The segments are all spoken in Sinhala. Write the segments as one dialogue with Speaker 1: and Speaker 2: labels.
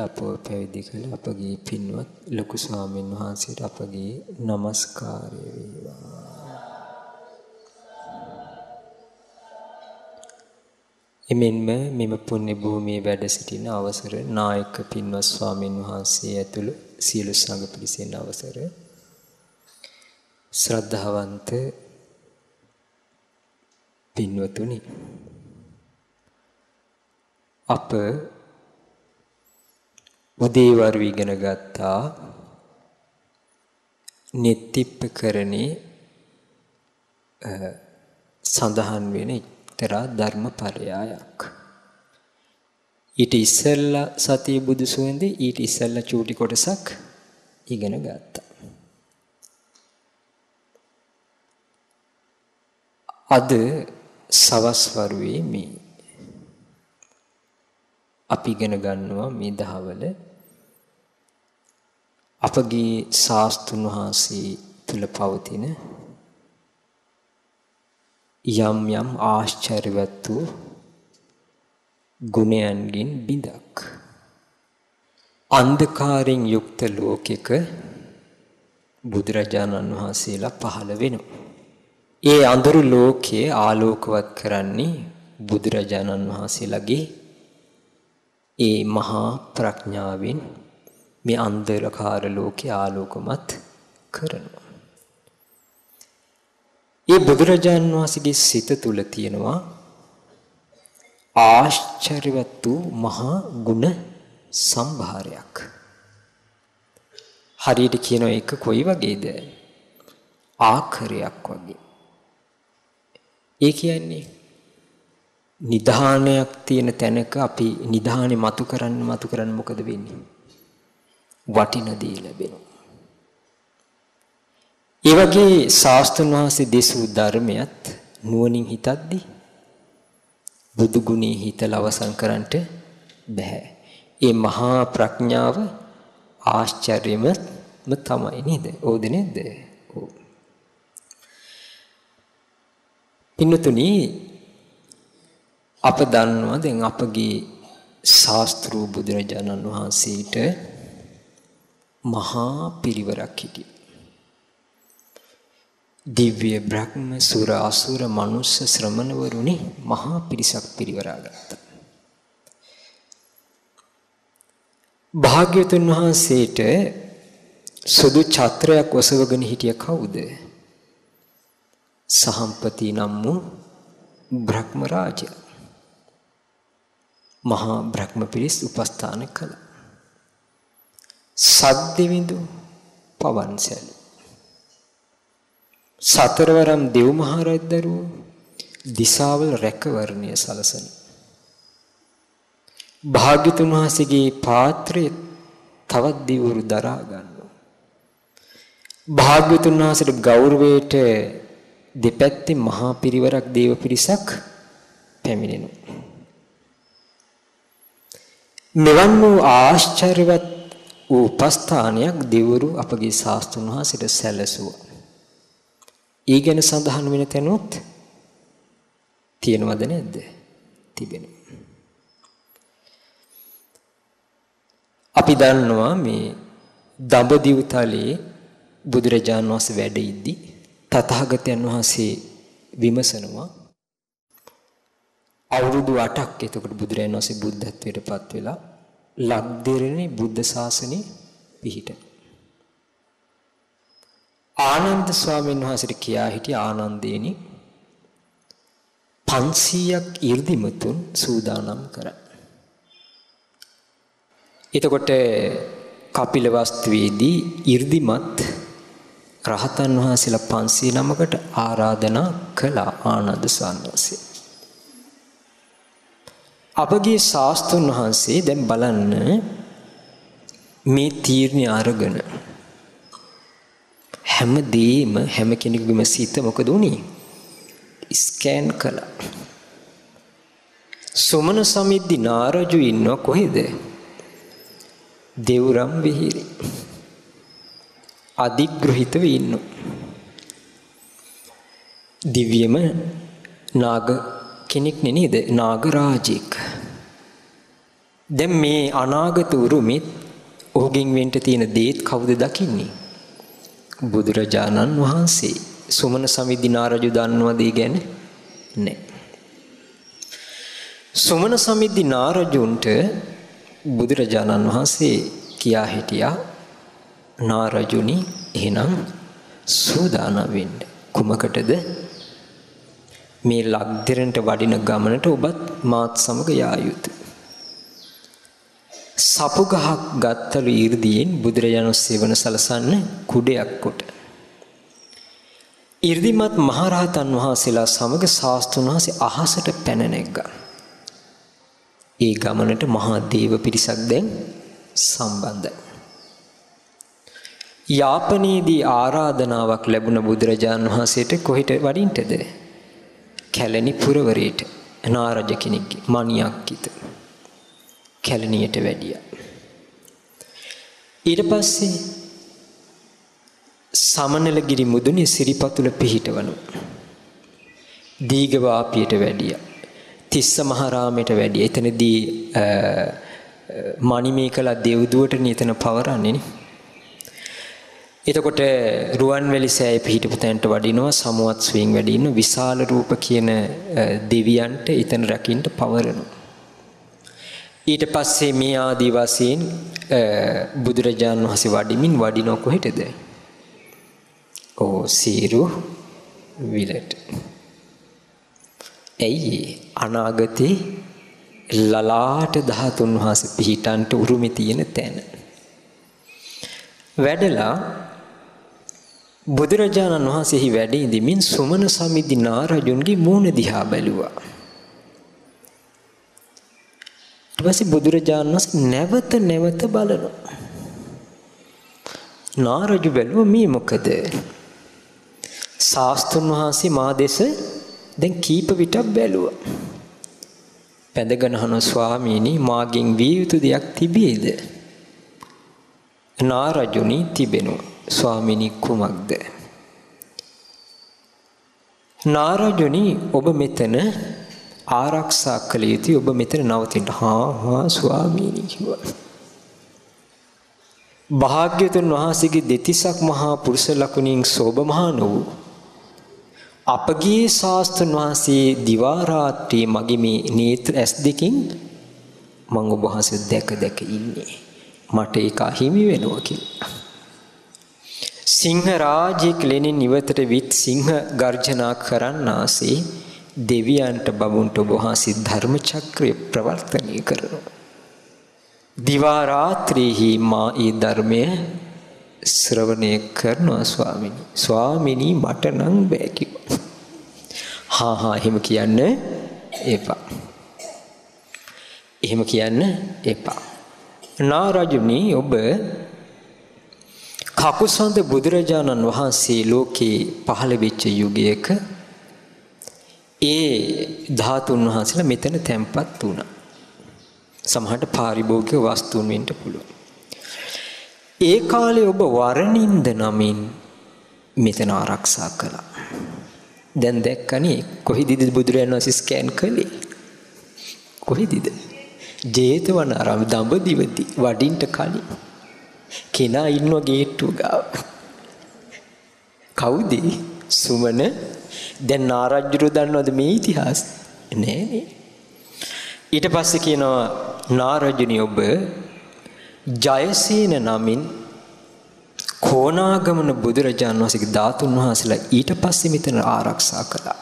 Speaker 1: කියා දීලා අපව පැවිදි කළ අපගේ පින්වත් ලොකු ස්වාමීන් වහන්සේට අපගේ নমස්කාරය වේවා. එමෙන්ම මෙම පුණ්‍ය භූමියේ වැඩ සිටින අවසර නායක පින්වත් ස්වාමීන් වහන්සේ ඇතුළු සියලු සංඝ පිරිසෙන් අවසර ශ්‍රද්ධාවන්ත පින්වතුනි අප උදේවරු ඉගෙන ගත්තා නෙත්තිප්පකරණේ සඳහන් වෙන එක්තරා ධර්මපරයායක්. ඊට ඉස්සෙල්ලා සතිය බුදු සුවඳේ ඊට ඉස්සෙල්ලා චූටි කොටසක් ඉගෙන ගත්තා. අද සවස් වරුවේ මේ අපි ඉගෙන ගන්නවා මේ දහවල අපගේ ශාස්ත්‍රුන් වහන්සේ තුල පවතින යම් යම් ආශ්චර්යවත් වූ ගුණයන්ගින් බිඳක් අන්ධකාරයෙන් යුක්ත ලෝකෙක බුදුරජාණන් වහන්සේලා පහළ වෙනවා. ඒ අඳුරු ලෝකයේ ආලෝකවත් කරන්නේ බුදුරජාණන් වහන්සේලාගේ ඒ මහා ප්‍රඥාවෙන් මේ අන්ධකාර ලෝකේ ආලෝකමත් කරනවා. ඒ බුදුරජාන් වහන්සේගේ සිත තුල තියෙනවා ආශ්චර්යවත් වූ මහා ගුණ සම්භාරයක්. හරියට කියන එක කොයි වගේද? ආකරයක් වගේ. ඒ කියන්නේ නිධානයක් තියෙන තැනක අපි නිධානෙ මතු කරන්න මතු කරන්න මොකද වෙන්නේ? වටින දේ ලැබෙනවා. ඒ වගේ ශාස්ත්‍රඥ වහන්සේ දෙසූ ධර්මයක් නුවණින් හිතද්දී බුදු ගුණේ හිතලා අවසන් කරන්නට බෑ. ඒ මහා ප්‍රඥාව ආශ්චර්යම තමයි නේද? ඕද නේද? ඔව්. පින්නතුනි අප දන්නවා දැන් අපගේ ශාස්ත්‍රූ බුදුරජාණන් වහන්සේට මහා පිරිවරක් හිටියා. දිව්‍ය බ්‍රහ්ම සුර අසුර මනුස්ස ශ්‍රමණවරුනි මහා පිරිසක් පිරිවරා ගත්තා. භාග්‍යවතුන් වහන්සේට සුදු ඡත්‍රයක් ඔසවගෙන හිටිය කවුද? සහම්පති නම් වූ බ්‍රහ්ම රාජයා. මහා බ්‍රහ්ම පිරිස් උපස්ථාන කළා. සද්දෙවිඳු පවන්සැලු. සතරවරම් දෙව් මහරජදරුවෝ දිසාවල රැකවරණය සලසන. භාග්‍යතුන් වහන්සේගේ පාත්‍රය තවත් දිවුරු දරා ගන්නවා. භාග්‍යතුන් වහන්සේට ගෞරවයට දෙපැත්තේ මහා පිරිවරක් දේව පිරිසක් පැමිණෙනවා. මෙවන් වූ ආශ්චර්යවත් වූ උපස්ථානයක් දෙවරු අපගේ ශාස්ත්‍රඥ වහන්සේට සැලසුවා. ඒ ගැන සඳහන් වෙන තැනොත් තියෙනවද නැද්ද? තිබෙනවා. අපි දන්නවා මේ දඹදිව තලයේ බුදුරජාණන් වහන්සේ වැඩ ඉද්දි තථාගතයන් වහන්සේ විමසනවා අවුරුදු 8ක් එතකොට බුදුරජාණන් වහන්සේ බුද්ධත්වයට පත් වෙලා ලක්දිරණි බුද්ධ ශාසනේ පිහිට. ආනන්ද ස්වාමීන් වහන්සේට කියා සිටි ආනන්දේනි 500ක් 이르දිමතුන් සූදානම් කරා. එතකොට කපිලවස්තුවේදී 이르දිමත් රහතන් වහන්සේලා 500 නමකට ආරාධනා කළා ආනන්ද ස්වාමීන් වහන්සේ. අපගේ ශාස්ත්‍රඥ වහන්සේ දැන් බලන්න මේ තීරණය අරගෙන හැමදේම හැම කෙනෙකුගේම සිත මොකද උනේ ස්කෑන් කළා. සුමන සමිද්දි නාරජු ඉන්නව කොහෙද? දෙවුරම් විහිරි අධිග්‍රහිතව ඉන්න දිව්‍යම නාග කෙනෙක් නේද? නාගරාජෙක්. දැන් මේ අනාගත උරුමෙත් ඔහුගෙන් වෙන්න තියෙන දේත් කවුද දකින්නේ? බුදුරජාණන් වහන්සේ. සුමන සමිද්දිනාරජු දන්නවද ඒ ගැන නැහැ සුමන සමිද්දිනාරජුන්ට බුදුරජාණන් වහන්සේ කියා හිටියා නාරජුනි එහෙනම් සූදානම් වෙන්න. කුමකටද? මේ ලක්දිරන්ට වඩින ගමනට ඔබත් මාත් සමග යා යුතුය. සපු ගහක් ගත්ත ඊර්දියෙන් බුදුරජාණන් සේවන සලසන්න කුඩයක් කොට. 이르දිමත් මහරහතන් වහන්සේලා සමග ශාස්ත්‍රඥ වහන්සේ අහසට පැන නැග්ගා. ඒ ගමනට මහා දේව පිරිසක් දැන් සම්බන්ධයි. යාපනයේදී ආරාධනාවක් ලැබුණ බුදුරජාණන් වහන්සේට කොහෙට වඩින්ටද? කැලණි පුරවරයට නාරජ කෙනෙක්ගේ මණියක්කිත කැලණියට වැඩියා. ඊට පස්සේ සමනලගිරි මුදුනේ සිරිපතුල පිහිටවනු. දීගවාපියට වැඩියා. තිස්ස මහරාමයට වැඩියා. එතනදී මණිමේකලා දෙව්දුවට නිතන පවරන්නේ නේ. එතකොට රුවන්වැලි සෑය පිහිටපු තැනට වඩිනවා සමුවත් ස්විං වැඩි ඉන්න විශාල රූප කියන දෙවියන්ට එතන රකින්න පවරනවා. ඊට පස්සේ මේ ආදී වශයෙන් බුදුරජාණන් වහන්සේ වඩිමින් වඩිනව කොහෙටද? ඕ සීරු විලට. ඇයි අනාගතේ ලලාට ධාතුන් වහන්සේ පිහිටන්ට උරුමි තියෙන තැන. වැඩලා බුදුරජාණන් වහන්සේහි වැඩ ඉඳමින් සුමන සමිද්දි නාරජුන්ගේ මූණ දිහා බැලුවා. ඊට පස්සේ බුදුරජාණන් වහන්සේ නැවත නැවත බලනවා. නාරජු බැලුවා මේ මොකද? ශාස්ත්‍රඥ වහන්සේ මා දෙස දැන් කීප විටක් බැලුවා. පැඳගෙන අහන ස්වාමීනි මාගෙන් විය යුතු දෙයක් තිබේද? නාරජුනි තිබෙනවා. ස්වාමිනී කුමක්ද? නාරජුනි ඔබ මෙතන ආරක්ෂා කළ යුතුයි ඔබ මෙතන නවතින්න. හා හා ස්වාමීනි කිව්වා. භාග්‍යතුන් වහන්සේගේ දෙතිසක් මහා පුරුෂ ලකුණින් සෝභමහාන වූ අපගේ ශාස්ත්‍රඥ වහන්සේ දිවා රාත්‍රියේ මගේ මේ නේත්‍ර ඇස් දෙකින් මම ඔබ වහන්සේ දැක දැක ඉන්නේ. මට ඒක අහිමි වෙනවා කියලා. සිංහ රාජ්‍යයක් ලෙනින් ඉවතට විත් සිංහ ගර්ජනා කරන්නාසේ දෙවියන්ට බබුන්ට ඔබ වහන්සේ ධර්ම චක්‍රය ප්‍රවර්තනය කරනවා. දිවා රාත්‍රියේහි මා ඊ ධර්මය ශ්‍රවණය කරනවා ස්වාමිනී. ස්වාමිනී මට නම් බෑ කිව්වා. හා හා එහෙම කියන්න එපා. එහෙම කියන්න එපා. නාරජුනි ඔබ කකුසඳ බුදුරජාණන් වහන්සේ ලෝකේ පහළ වෙච්ච යුගයක ඒ ධාතුන් වහන්සේලා මෙතන තැන්පත් වුණා. සමහරට පාරිභෝගික වස්තුන් වෙන්න පුළුවන්. ඒ කාලේ ඔබ වරණින්ද නමින් මෙතන ආරක්ෂා කළා. දැන් දැක්කනේ කොහිදද බුදුරජාණන් වහන්සේ ස්කෑන් කළේ? කොහිදද? ජේතවනාරාම දඹදිවදී වඩින්ට කලින් කෙනා ඉන්නවා ගේට්ටුව ගාව. කවුද? සුමන දැන් නාරජ්ජුරු දන්නවද මේ ඉතිහාස? නෑනේ. ඊට පස්සේ කියනවා නාරජුනි ඔබ ජයසේන නමින් කෝනාගමන බුදුරජාණන් වහන්සේගේ ධාතුන් වහන්සේලා ඊට පස්සේ මෙතන ආරක්ෂා කළා.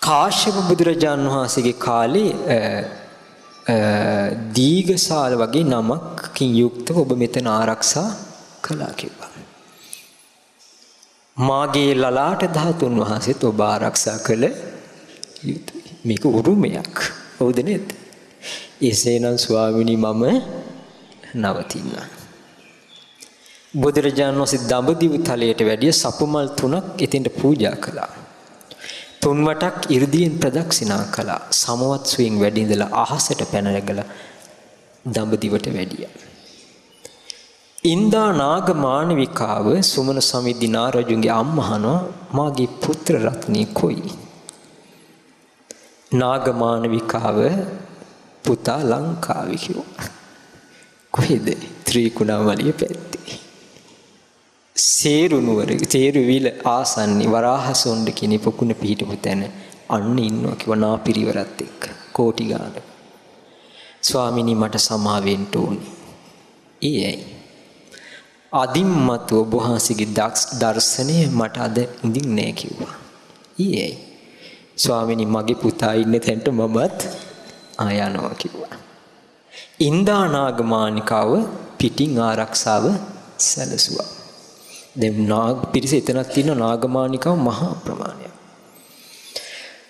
Speaker 1: කාශ්‍යප බුදුරජාණන් වහන්සේගේ කාලේ දීඝසාල වගේ නමක්කින් යුක්තව ඔබ මෙතන ආරක්ෂා කළා කිව්වා. මාගේ ලලාට ධාතුන් වහන්සේත් ඔබ ආරක්ෂා කළ යුතුයි. මේක උරුමයක්. හවුද නේද? එසේනම් ස්වාමිනී මම නවතිනවා. බුදුරජාණන් වහන්සේ දඹදිව තලයට වැඩිය සපුමල් තුනක් එතෙන්ට පූජා කළා. තුන් වටක් 이르දීන් ප්‍රදක්ෂිනා කළා. සමවත් සුවෙන් වැඩි ඉඳලා අහසට පැන නැගලා දඹදිවට වැඩියා. ඉන්දා නාග මානවිකාව සුමන සමිද්දිනා රජුගේ අම්මහනෝ මාගේ පුත්‍ර රත්නේ කොයි? නාග මානවිකාව පුතා ලංකාවේ කිව්වා. කොහෙද? ත්‍රිකුණාමලිය පැත්තේ. සේරු නුවර තේරුවිල ආසන්නි වරාහසොණ්ඩ කියන පොකුණ පිහිටපු තැන අන්න ඉන්නවා කිව්වා නාපිරිවරත් එක්ක කෝටි ගානක්. ස්වාමිනී මට සමා වෙන්න ඕනේ. ඒයි. අදින්මතු ඔබ වහන්සේගේ දර්ශනය මට අද ඉඳින් නෑ කිව්වා. ඊයයි. ස්වාමිනී මගේ පුතා ඉන්න තැනට මමත් ආයනවා කිව්වා. ඉන්දානාගමානිකාව පිටින් ආරක්ෂාව සැලසුවා. දැන් නාග පිරිස එතනක් තියෙන නාගමානිකාව මහා ප්‍රමාණයක්.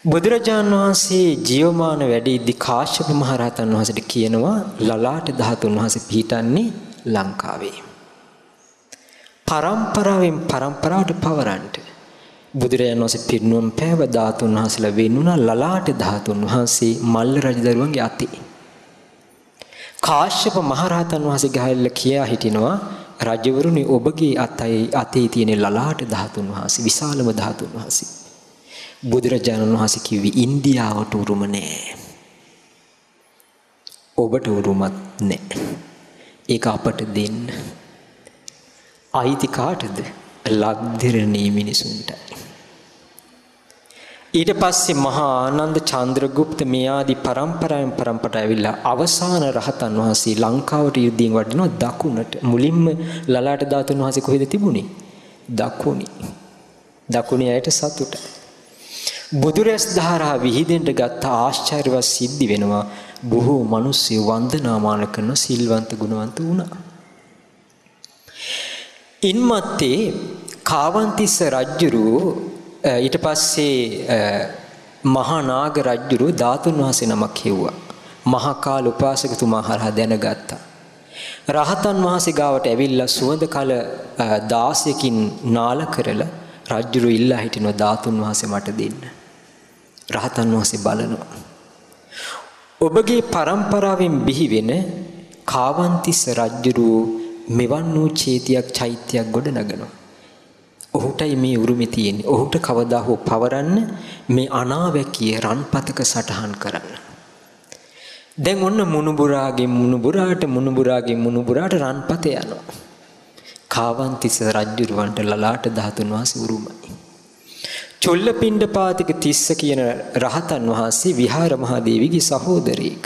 Speaker 1: බුදුරජාන් වහන්සේ ජීවමාන වැඩිද්දි කාශ්‍යප මහ රහතන් වහන්සේට කියනවා ලලාට ධාතුන් වහන්සේ පිහිටන්නේ ලංකාවේ. පරම්පරාවෙන් පරම්පරාවට පවරන්ට බුදුරජාණන් වහන්සේ පිරිනුවම් පෑව ධාතුන් වහන්සේලා වෙන්නුණා ලලාට ධාතුන් වහන්සේ මල්ල රජදරුවන්ගේ අතේ. කාශ්‍යප මහරහතන් වහන්සේ ගහල්ල කියා හිටිනවා රජවරුනි ඔබගේ අතයි අතේ තියෙන ලලාට ධාතුන් වහන්සේ විශාලම ධාතුන් වහන්සේ. බුදුරජාණන් වහන්සේ කිව්වේ ඉන්දියාවට උරුම නෑ. ඔබට උරුමත් නෑ. ඒක අපට දෙන්න. අයිති කාටද? ලක්දිරණී මිනිසුන්ටයි. ඊට පස්සේ මහා ආනන්ද චන්ද්‍රගුප්ත මේ ආදී පරම්පරාවෙන් පරම්පරාවට ඇවිල්ලා අවසාන රහතන් වහන්සේ ලංකාවට යුද්ධයෙන් වඩිනවා දකුණට. මුලින්ම ලලාට ධාතුන් වහන්සේ කොහෙද තිබුණේ? දකුණේ. දකුණේ අයට සතුට. බුදුරැස් ධාරා විහිදෙන්න ගත්ත ආශ්චර්යවත් සිද්ධි වෙනවා. බොහෝ මිනිස්සු වන්දනාමාන කරන සිල්වන්ත ගුණවන්ත වුණා. ඉන්මත්තේ කාවන්තිස්ස රජුරු ඊට පස්සේ මහා නාග රජුරු ධාතුන් වහන්සේ නමක් හෙව්වා. මහා කාල උපාසකතුමා හරහා දැනගත්තා. රහතන් වහන්සේ ගාවට ඇවිල්ලා සුවඳ කල 16කින් නාල කරලා රජුරු ඉල්ලා හිටිනවා ධාතුන් වහන්සේ මට දෙන්න. රහතන් වහන්සේ බලනවා. ඔබගේ පරම්පරාවෙන් බිහි වෙන කාවන්තිස්ස රජුරු මෙවන් වූ චේතියක් චෛත්‍යයක් ගොඩ නගනවා. ඔහුටයි මේ උරුමේ තියෙන්නේ. ඔහුට කවදා හෝ පවරන්න මේ අනාවැකිය රන්පතක සටහන් කරන්න. දැන් ඔන්න මුණුබුරාගෙන් මුණුබුරාට මුණුබුරාගෙන් මුණුබුරාට රන්පත යනවා. කාවන්තිස රජුරවන්ට ලලාට ධාතුන් වහන්සේ උරුමයි. චොල්ලපිණ්ඩපාතික තිස්ස කියන රහතන් වහන්සේ විහාර මහදේවිගේ සහෝදරයෙක්.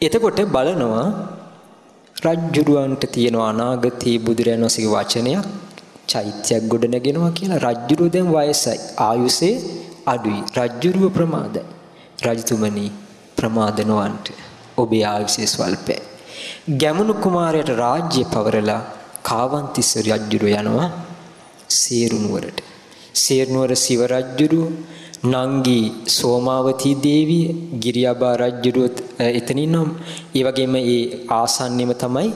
Speaker 1: එතකොට බලනවා රජ්ජුරුවන්ට තියෙන අනාගතයේ බුදුරයන් වහන්සේගේ වචනයක් චෛත්‍යයක් ගොඩ නැගෙනවා කියලා රජ්ජුරුව දැන් වයසයි. ආයුසේ අඩුයි. රජ්ජුරුව ප්‍රමාදයි. රජතුමනි ප්‍රමාද නොවන්ට ඔබේ ආයුෂය ස්වල්පයි ගැමුණු කුමාරයට රාජ්‍ය පවරලා කාවන්තිස්ස රජ්ජුරුව යනවා සේරුනුවරට සේරුනුවර සිව රජ්ජුරුව නංගි සෝමාවතී දේවිය ගිරියාබා රජුරුවත් එතනින් නම් ඒ වගේම ඒ ආසන්නෙම තමයි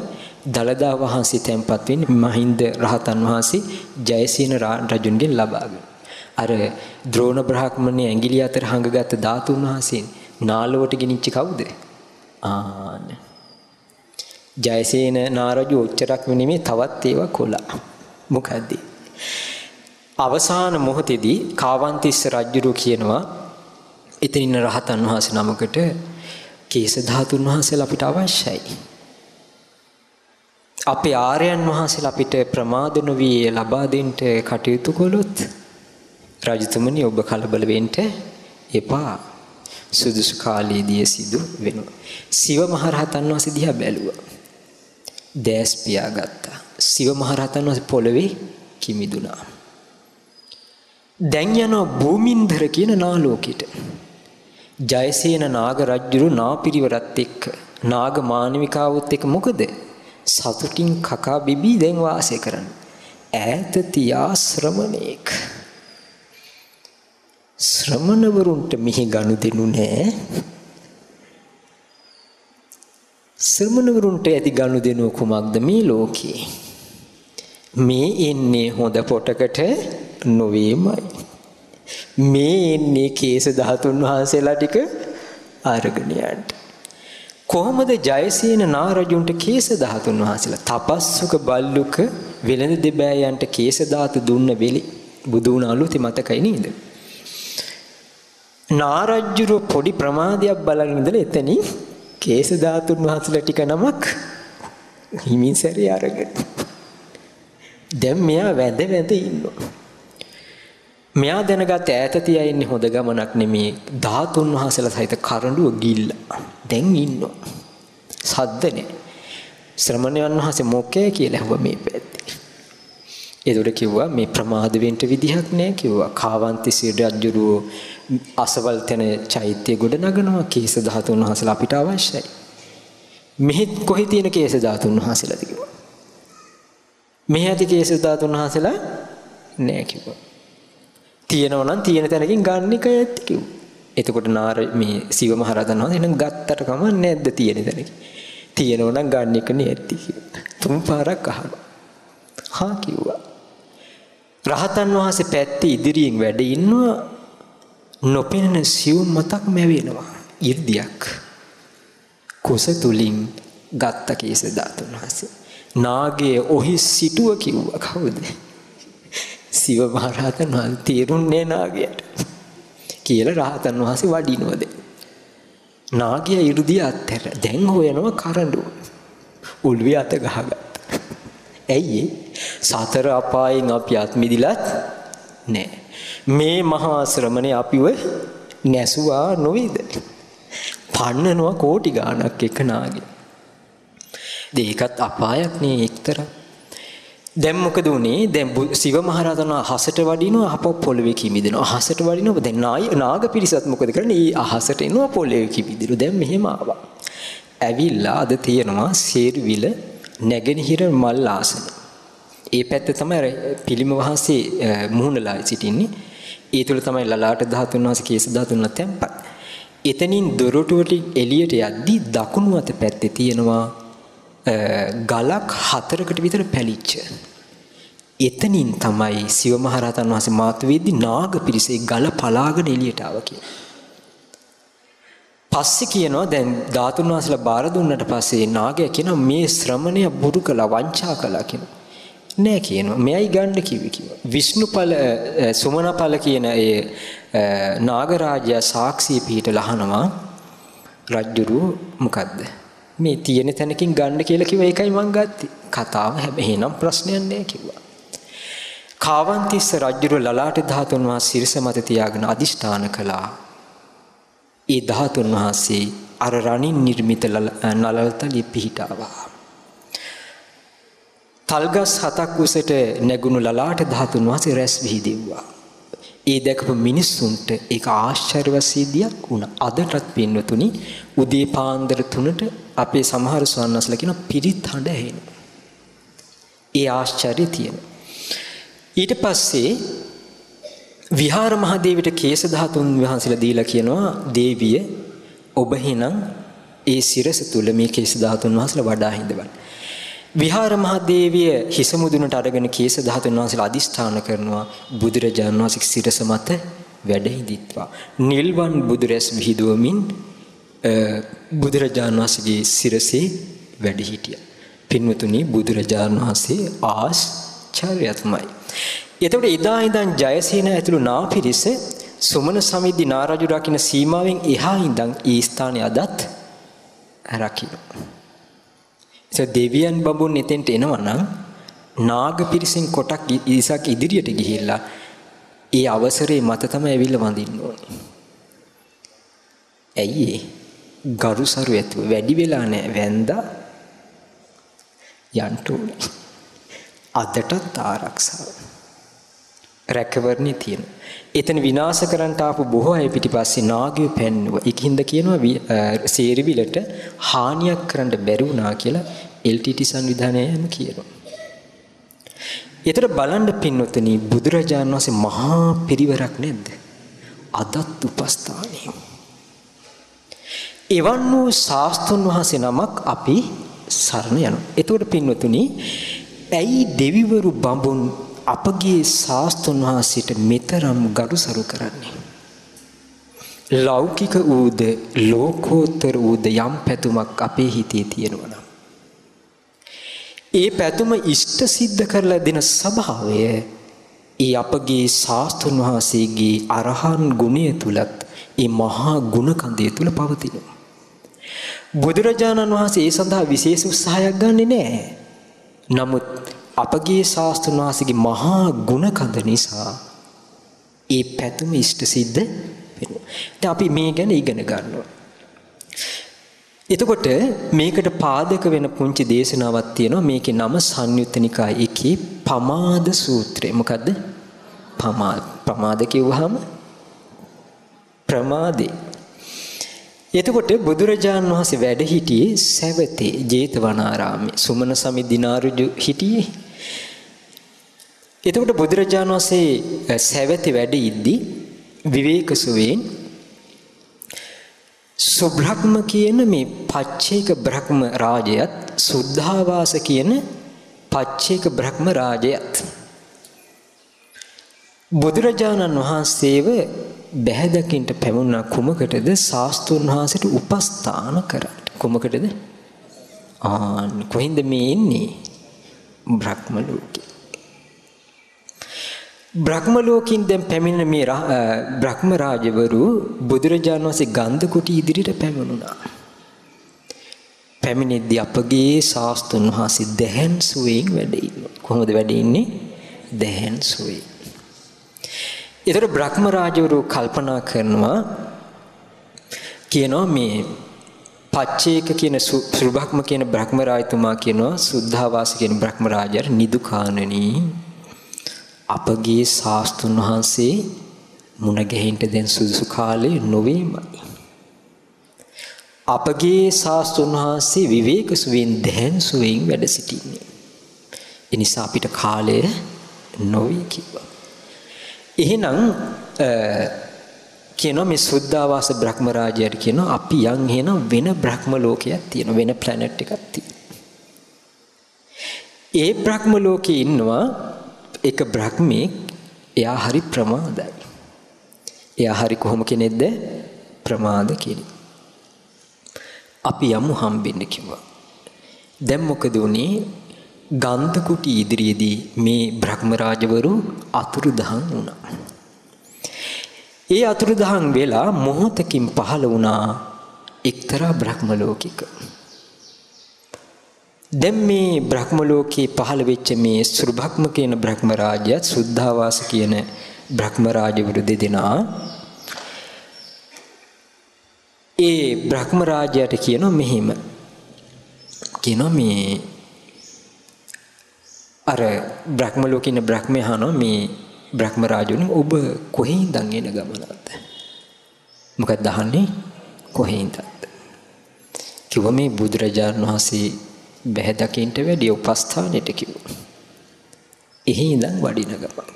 Speaker 1: දලදා වහන්සේ තැන්පත් වෙන්නේ මහින්ද රහතන් වහන්සේ ජයසීන රජුන්ගෙන් ලබාගෙන. අර ද්‍රෝණ බ්‍රහ්මණයේ ඇඟිලි අතර හංගගත් ධාතුන් වහන්සේ නාලුවට ගෙනිච්ච කවුද? ආන. ජයසේන නාරජු ඔච්චරක් නෙමෙයි තවත් ඒවා කොලා. මොකද්ද? අවසාන මොහොතේදී කාවන්තිස්ස රජුරු කියනවා එතනින් රහතන් වහන්සේ නමකට කේස ධාතුන් වහන්සේලා අපිට අවශ්‍යයි. අපේ ආර්යයන් වහන්සේලා අපිට ප්‍රමාද නොවි ලබා දෙන්න කටයුතු කළොත් රජතුමනි ඔබ කලබල වෙන්න එපා. සුදුසු කාලයේදී සිදු වෙනවා. සිව මහරහතන් වහන්සේ දිහා බැලුවා. දැස් පියාගත්තා. සිව මහරහතන් වහන්සේ පොළවේ කිමිදුනා. දැන් යනවා භූමින්දර කියන නාලෝකෙට. ජයසේන නාග රජුරු නාපිරිවරත් එක්ක නාග මානවිකාවොත් එක්ක මොකද සතුටින් කකා බිබී දැන් වාසය කරන්න. ඈත තියා ශ්‍රමණේක. ශ්‍රමණවරුන්ට මෙහි ගනුදෙනු නෑ. ශ්‍රමණවරුන්ට ඇති ගනුදෙනුව කුමක්ද මේ ලෝකේ? මේ එන්නේ හොඳ පොටකට නොවේමයි. මේ එන්නේ කේස ධාතුන් වහන්සේලා ටික අරගෙන යන්න. කොහොමද ජයසේන නාරජුන්ට කේස ධාතුන් වහන්සේලා තපස්සුක බල්ලුක වෙළඳ දෙබෑයන්ට කේස ධාතු දුන්න වෙලි බුදු වුණ අලුති මතකයි නේද? නාරජ්ජුරු පොඩි ප්‍රමාදයක් බලන් ඉඳලා එතනින් කේස ධාතුන් වහන්සේලා ටික නමක් හිමින් සැරේ අරගෙන දැන් මෙයා වැඳ වැඳ ඉන්නවා. මෙයා දැනගත් ඈත තියා ඉන්නේ හොඳ ගමනක් නෙමේ ධාතුන් වහන්සේලා සහිත කරඬුව ගිල්ලා. දැන් ඉන්නවා. සද්ද නැහැ. ශ්‍රමණයන් වහන්සේ මොකේ කියලා ඇහුවා මේ පැත්තේ. ඒතකොට කිව්වා මේ ප්‍රමාද වෙන්න විදිහක් නැහැ කිව්වා. කාවන්ති සිරජ්ජුරුව අසවල් තැන චෛත්‍ය ගොඩ නගනවා කේස ධාතුන් වහන්සේලා අපිට අවශ්‍යයි. මෙහෙත් කොහේ තියෙන කේස ධාතුන් වහන්සේලාද කිව්වා. මෙහි ඇති කේස ධාතුන් වහන්සේලා නෑ කිව්වා. තියෙනවා නම් තියෙන තැනකින් ගන්න එකයි ඇත්ත කිව්වා. එතකොට නාර මේ සිව මහ රහතන් වහන්සේ එහෙනම් ගත්තට කමක් නැද්ද තියෙන තැනක. තියෙනවා නම් ගන්න එක නේ ඇත්ති කිව්වා. තුන් පාරක් අහනවා. හා කිව්වා. රහතන් වහන්සේ පැත්තේ ඉදිරියෙන් වැඩ ඉන්නවා නොපෙනෙන සිවුම් මතක් මැවෙනවා. 이르දියක්. කුස තුලින් ගත්ත කේස ධාතුන් වහන්සේ. නාගයේ ඔහි සිටුව කිව්වා කවුද? සිව මහ රහතන් වහන්සේ තේරුන්නේ නාගයට. කියලා රහතන් වහන්සේ වඩිනවද? නාගයා 이르දිය අත්හැර දැන් හොයනවා කරඬුව. උල්විය අත ගහගත්තා. ඇයි සතර අපායෙන් අපි අත් මිදිලත් නෑ. මේ මහා ශ්‍රමණේ අපිව නැසුවා නොවේද? පන්නනවා කෝටි ගාණක් එක නාගේ. ඒකත් අපායක් නේ එක්තරා. දැන් මොකද උනේ? දැන් සිව මහරහතන් අහසට වඩිනවා අප පොළවේ කිමිදෙනවා. අහසට වඩිනවා. දැන් නාග පිරිසත් මොකද කරන්නේ? ඊ අහසට එනවා පොළවේ කිමිදිනවා. දැන් මෙහෙම ආවා. ඇවිල්ලා අද තියෙනවා සේරුවිල නැගෙනහිර මල් ආසන. ඒ පැත්ත තමයි පිළිම වහන්සේ මුහුණලා සිටින්නේ. ඒ තුල තමයි ලලාට ධාතුන් වහන්සේ කේස ධාතුන් තැන්පත්. එතනින් දොරටුවට එළියට යද්දී දකුණු අත පැත්තේ තියෙනවා ගලක් හතරකට විතර පැලිච්ච. එතනින් තමයි සිව මහරහතන් වහන්සේ මාතු වෙද්දී නාග පිරිසේ ගල පලාගෙන එළියට ආවා කියලා. පස්සේ කියනවා දැන් ධාතුන් වහන්සේලා බාර දුන්නට පස්සේ නාගයා කියනවා මේ ශ්‍රමණය බුරු කළා වංචා කළා කියනවා. නෑ කියනවා. මෙයයි ගන්න කිව්වේ කිව්වා. විෂ්ණුඵල සුමනඵල කියන ඒ නාගරාජයා සාක්ෂි පිහිට ලහනවා රජ්ජුරුව මොකද්ද? මේ තියෙන තැනකින් ගන්න කියලා කිව්වා ඒකයි මං ගත්තේ. කතාව හැබැයි එහෙනම් ප්‍රශ්නයක් නෑ කිව්වා. කාවන්තිස්ස රජුරු ලලාට ධාතුන් වහන්සේ සිරස මත තියාගෙන අදිෂ්ඨාන කළා. ඒ ධාතුන් වහන්සේ අර රණින් නිර්මිත නලල්තලි පිහිටාවා. තල්ගස් හතක් උසට නැගුණු ලලාට ධාතුන් වහන්සේ රැස් විහිදෙව්වා. ඒ දැකපු මිනිස්සුන්ට ඒක ආශ්චර්ය සිද්ධියක් වුණා. අදටත් පින්වතුනි උදේ පාන්දර 3ට අපේ සමහර ස්වාමීන්වහන්සේලා කියන පිරිත් හඬ ඇහෙනවා. ඒ ආශ්චර්යය තියෙනවා. ඊට පස්සේ විහාර මහදේවිට කේස ධාතුන් වහන්සේලා දීලා කියනවා දේවිය ඔබ හිනම් ඒ සිරස තුල මේ කේස ධාතුන් වහන්සේලා වඩා හිඳවන්න. විහාර මහදේවිය හිස මුදුනට අරගෙන කේස ධාතුන් වහන්සේලා අදිස්ථාන කරනවා බුදුරජාණන් වහන්සේ සිරස මත වැඩ හිඳිත්වා. නිල්වන් බුදුරැස් විහිදුවමින් බුදුරජාණන් වහන්සේගේ සිරසේ වැඩ හිටියා. පින්වතුනි බුදුරජාණන් වහන්සේ ආශ්චර්යත්මයි. එතකොට එදා ඉඳන් ජයසේන ඇතුළු නාපිරිස සුමන සමිද්දි නාරජු රකින්න සීමාවෙන් එහා ඉඳන් ඒ ස්ථානය අදත් රකින්න. ඒ දෙවියන් බඹුන් එතෙන්ට එනවා නම් නාග පිරිසෙන් කොටක් ඉසක් ඉදිරියට ගිහිල්ලා ඒ අවසරේ මත තමයි ඇවිල්ලා වඳින්න ඕනේ. ඇයි ගරුසරු ඇතුව වැඩි වෙලා නැහැ වැන්දා යන්න ඕනේ. අදටත් ආරක්ෂාව. රැකවරණේ තියෙන. එතන විනාශ කරන්නට ආපු බොහෝ අය පිටිපස්සේ නාගයෝ පැන්නුවා. ඒකින්ද කියනවා සේරිවිලට හානියක් කරන්න බැරි වුණා කියලා LTT සංවිධානයම කියනවා. ඒතර බලන්න පින්නොතනි බුදුරජාණන් වහන්සේ මහා පිරිවරක් නැද්ද? අදත් උපස්ථානේ. එවන් වූ ශාස්ත්‍රඥ වහන්සේ නමක් අපි සරණ යනවා. එතකොට පින්නොතුනි ඇයි දෙවිවරු බඹුන් අපගේ ශාස්ත්‍රඥ වහන්සේට මෙතරම් ගරුසරු කරන්නේ? ලෞකික ඌද ලෝකෝත්තර ඌද යම් පැතුමක් අපේ හිතේ තියෙනවා නම් ඒ පැතුම ඉෂ්ට සිද්ධ කරලා දෙන ස්වභාවය ඒ අපගේ ශාස්ත්‍රඥ වහන්සේගේ අරහන් ගුණය තුලත් ඒ මහා ගුණ කඳේ තුල පවතිනවා. බුදුරජාණන් වහන්සේ ඒ සඳහා විශේෂ උත්සාහයක් ගන්නෙ නෑ. නමුත් අපගේ ශාස්ත්‍රඥ වහන්සේගේ මහා ගුණ කඳ නිසා ඒ පැතුම ඉෂ්ට සිද්ධ වෙනවා. දැන් අපි මේ ගැන ඉගෙන ගන්නවා. එතකොට මේකට පාදක වෙන පුංචි දේශනාවක් තියෙනවා. මේකේ නම සංයුත්ත නිකාය එකේ පමාද සූත්‍රය. මොකද්ද? පමාද පමාද කිව්වහම ප්‍රමාදේ. එතකොට බුදුරජාණන් වහන්සේ වැඩ හිටියේ සැවතේ ජේතවනාරාමේ. සුමන සමිදිනාරුජු හිටියේ එතකොට බුදුරජාණන් වහන්සේ සැවතේ වැඩ ඉද්දී විවේක සුවේන් සුබ්‍රහ්ම කියන මේ පච්චේක බ්‍රහ්ම රාජයත් සුද්ධාවාස කියන පච්චේක බ්‍රහ්ම රාජයත්. බුදුරජාණන් වහන්සේව බැහැදකින්ට පැමුණා කුමකටද? ශාස්ත්‍රුන් වහන්සේට උපස්ථාන කරන්න. කුමකටද? ආන් කොහින්ද මේ ඉන්නේ බ්‍රහ්ම ලෝකේ. බ්‍රහ්ම ලෝකින් දැන් පැමිණෙන මේ බ්‍රහ්ම රාජවරු බුදුරජාණන් වහන්සේ ගන්ධ කුටි ඉදිරියට පැමිණුණා. පැමිණෙද්දී අපගේ ශාස්ත්‍රඥ වහන්සේ දැහැන් සුවයෙන් වැඩ ඉන්නවා. කොහොමද වැඩ ඉන්නේ? දැහැන් සුවේ. ඒතර බ්‍රහ්ම රාජවරු කල්පනා කරනවා කියනවා මේ පච්චේක කියන සුභක්ම කියන බ්‍රහ්ම රාජතුමා කියනවා සුද්ධාවාස කියන බ්‍රහ්ම රාජයාට නිදුකානනී අපගේ ශාස්ත්‍රුන් වහන්සේ මුණ ගැහෙන්න දැන් සුදුසු කාලේ නොවේමයි. අපගේ ශාස්ත්‍රුන් වහන්සේ විවේක සුවෙන් දැන් සුවෙන් වැඩ සිටින්නේ. ඒ නිසා අපිට කාලය නොවේ කිව්වා. එහෙනම් කියනවා මේ සුද්ධාවාස බ්‍රහ්ම රාජයාට කියනවා අපි යන් එහෙනම් වෙන බ්‍රහ්ම ලෝකයක් තියෙනවා වෙන ප්ලැනට් එකක් තියෙනවා. ඒ බ්‍රහ්ම ලෝකේ ඉන්නවා එක බ්‍රහ්මෙක් එයා හරි ප්‍රමාදයි. එයා හරි කොහොම කෙනෙක්ද? ප්‍රමාද කෙනෙක්. අපි යමු හම්බෙන්න කිව්වා. දැන් මොකද උනේ? ගන්ධ කුටි ඉදිරියේදී මේ බ්‍රහ්ම රාජවරු අතුරුදහන් වුණා. ඒ අතුරුදහන් වෙලා මොහොතකින් පහළ වුණා එක්තරා බ්‍රහ්ම ලෝකික. දැන් මේ බ්‍රහ්ම ලෝකේ පහළ වෙච්ච මේ සුරභක්ම කියන බ්‍රහ්ම රාජයත් සුද්ධාවාස කියන බ්‍රහ්ම රාජවරු දෙදෙනා ඒ බ්‍රහ්ම රාජයාට කියනවා මෙහෙම. කියනවා මේ අර බ්‍රහ්ම ලෝකේ ඉන්න බ්‍රහ්මය අහනවා මේ බ්‍රහ්ම රාජුනි ඔබ කොහේ ඉඳන් එන ගමනක්ද? මොකක්ද අහන්නේ? කොහේ ඉඳන්ද කිව්වා මේ බුදුරජාණන් වහන්සේ බැහැ දකින්ට වැඩි උපස්ථානෙට කිව්වා. එහි ඉඳන් වඩින ගමන්.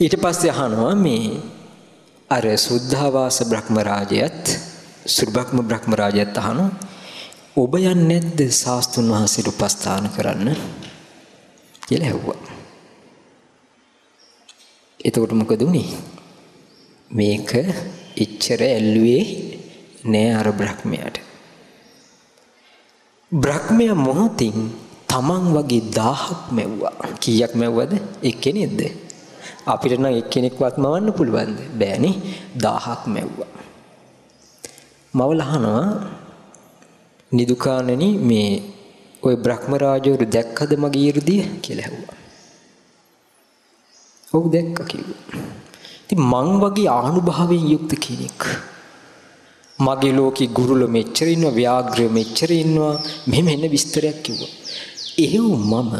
Speaker 1: ඊට පස්සේ අහනවා මේ අර සුද්ධාවාස බ්‍රහ්ම රාජයත් සුර්බක්ම බ්‍රහ්ම රාජයත් අහනවා ඔබ යන්නේ නැද්ද ශාස්ත්‍රුන් වහන්සේට උපස්ථාන කරන්න කියලා ඇහුවා. එතකොට මොකද උනේ? මේක එච්චර ඇල්ලුවේ නෑ අර බ්‍රහ්මයාට. බ්‍රහ්මයා මොහොතින් තමන් වගේ දහහක් මැව්වා. කීයක් මැව්වද? එක්කෙනෙක්ද? අපිට නම් එක්කෙනෙක්වත් මවන්න පුළුවන්ද? බෑනේ. දහහක් මැව්වා. මවල අහනවා නිදුකානනි මේ ওই බ්‍රහ්ම රාජවරු දැක්කද මගේ 이르දිය කියලා ඇහුවා. ඔව් දැක්කා කිව්වා. ඉතින් මං වගේ ආනුභාවයෙන් යුක්ත කෙනෙක් මගේ ලෝකේ ගුරුල මෙච්චර ඉන්නවා ව්‍යාග්‍රය මෙච්චර ඉන්නවා මෙහෙම එන්න විස්තරයක් කිව්වා. එහෙව් මම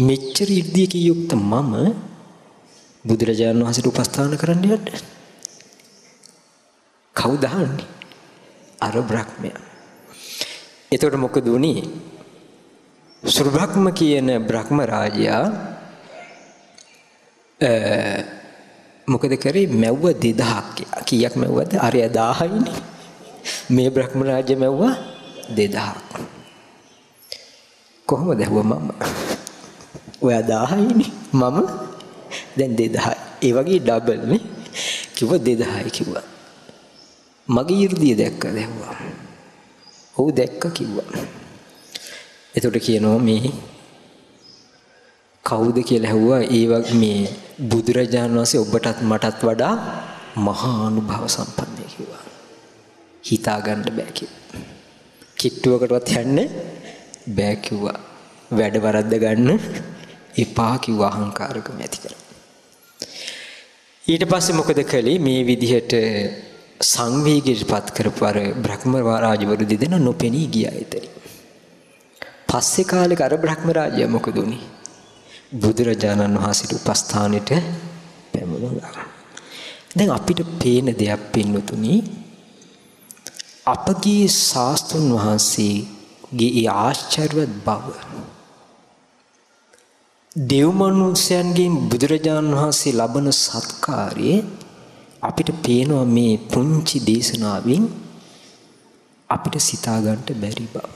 Speaker 1: මෙච්චර 이르දියකින් යුක්ත මම බුදුරජාණන් වහන්සේට උපස්ථාන කරන්න යන්න. කවුද අහන්නේ? අර බ්‍රහ්මයා. එතකොට මොකද උනේ? සුරබ්‍රහ්ම කියන බ්‍රහ්ම රාජයා මොකද කරේ මැව්ව 2000ක් කීයක් මැව්වද? අරය 1000යිනේ. මේ බ්‍රහ්ම රාජ්‍ය මැව්ව 2000ක්. කොහොමද ඇහුවා මම? ඔයා 1000යිනේ. මම දැන් 2000යි. ඒ වගේ ඩබල් නේ. කිව්වා 2000යි කිව්වා. මගේ 이르දිය දැක්කද ඇහුවා. ඔව් දැක්ක කිව්වා. එතකොට කියනවා මේ කවුද කියලා ඇහුවා ඒ වගේ මේ බුදුරජාණන් වහන්සේ ඔබටත් මටත් වඩා මහා අනුභව සම්පන්නයි කිව්වා. හිතා ගන්න බෑ කිව්වා. කිට්ටුවකටවත් යන්න බෑ කිව්වා. වැඩ වරද්ද ගන්න එපා කිව්වා අහංකාරකම ඇති කර. ඊට පස්සේ මොකද කළේ මේ විදිහට සංවේගයටපත් කරපු අර බ්‍රහ්ම රාජවරු දෙදෙනා නොපෙනී ගියා එතන. පස්සේ කාලෙක අර බ්‍රහ්ම රාජයා මොකද උනේ? බුදුරජාණන් වහන්සේට උපස්ථානෙට පැමුණා. දැන් අපිට පේන දෙයක් පින්නතුනි අපගේ ශාස්ත්‍රුන් වහන්සේගේ ඒ ආශ්චර්යවත් බව දෙව්මනුෂ්‍යයන්ගෙන් බුදුරජාණන් වහන්සේ ලබන සත්කාරයේ අපිට පේනවා මේ පුංචි දේශනාවෙන් අපිට සිතා ගන්නට බැරි බව.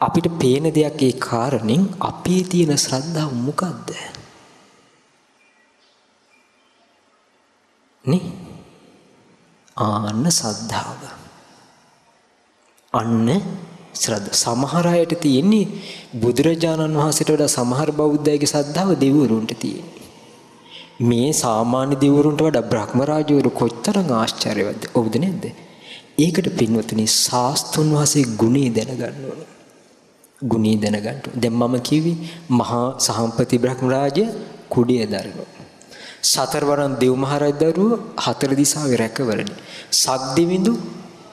Speaker 1: අපිට පේන දෙයක් ඒ කාරණෙන් අපේ තියෙන ශ්‍රද්ධාව මොකද්ද? නේ? ආන්න ශ්‍රද්ධාව. අන්න ශ්‍රද්ධ සමහර අයට තියෙන්නේ බුදුරජාණන් වහන්සේට වඩා සමහර බෞද්ධයගේ ශ්‍රද්ධාව දෙවිවරුන්ට තියෙන්නේ. මේ සාමාන්‍ය දෙවිවරුන්ට වඩා බ්‍රහ්ම රාජවරු කොච්තරම් ආශ්චර්යවත්ද? ඔව්ද නැද්ද? ඒකට පින්වතුනි ශාස්ත්‍රුන් වහන්සේ ගුණේ දැනගන්න ඕනේ. ගුණේ දැනගන්න. දැන් මම කිව්වේ මහා සහම්පති බ්‍රහ්ම රාජය කුඩිය දරනවා. සතරවරන් දෙව් මහරජදරුව හතර දිසාවේ රැකවරණි. සක්දිවිඳු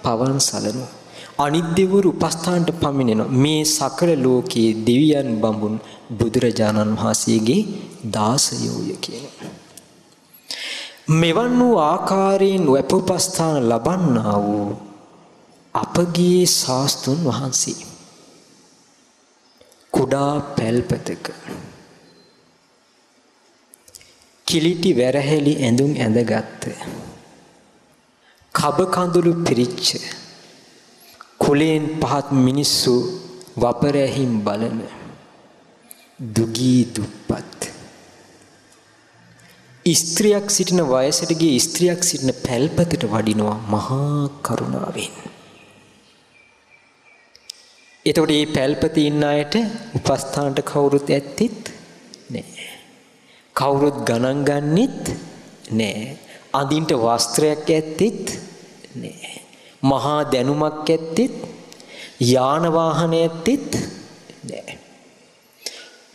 Speaker 1: පවන් සලනවා. අනිත් දෙවරු උපස්ථානට පමිනෙනවා. මේ සකල ලෝකයේ දෙවියන් බඹුන් බුදුරජාණන් වහන්සේගේ දාසයෝය කියනවා. මෙවන් වූ ආකාරයෙන් උපස්ථාන ලබන්නා වූ අපගේ ශාස්තුන් වහන්සේ කුඩා පැල්පතක කිලිටි වැරහැලි ඇඳුම් ඇඳගත්ත කබ කඳුළු පිරිච්ච කුලයෙන් පහත් මිනිස්සු වපරැහිම් බලන දුගී දුප්පත් ස්ත්‍රියක් සිටින වයසට ගිය ස්ත්‍රියක් සිටින පැල්පතට වඩිනවා මහා කරුණාවෙන් එතකොට මේ පැල්පතේ ඉන්න අයට උපස්ථානට කවුරුත් ඇත්තෙත් නෑ. කවුරුත් ගණන් ගන්නෙත් නෑ. අඳින්ට වස්ත්‍රයක් ඇත්තෙත් නෑ. මහා දැනුමක් ඇත්තෙත් යාන වාහන ඇත්තෙත් නෑ.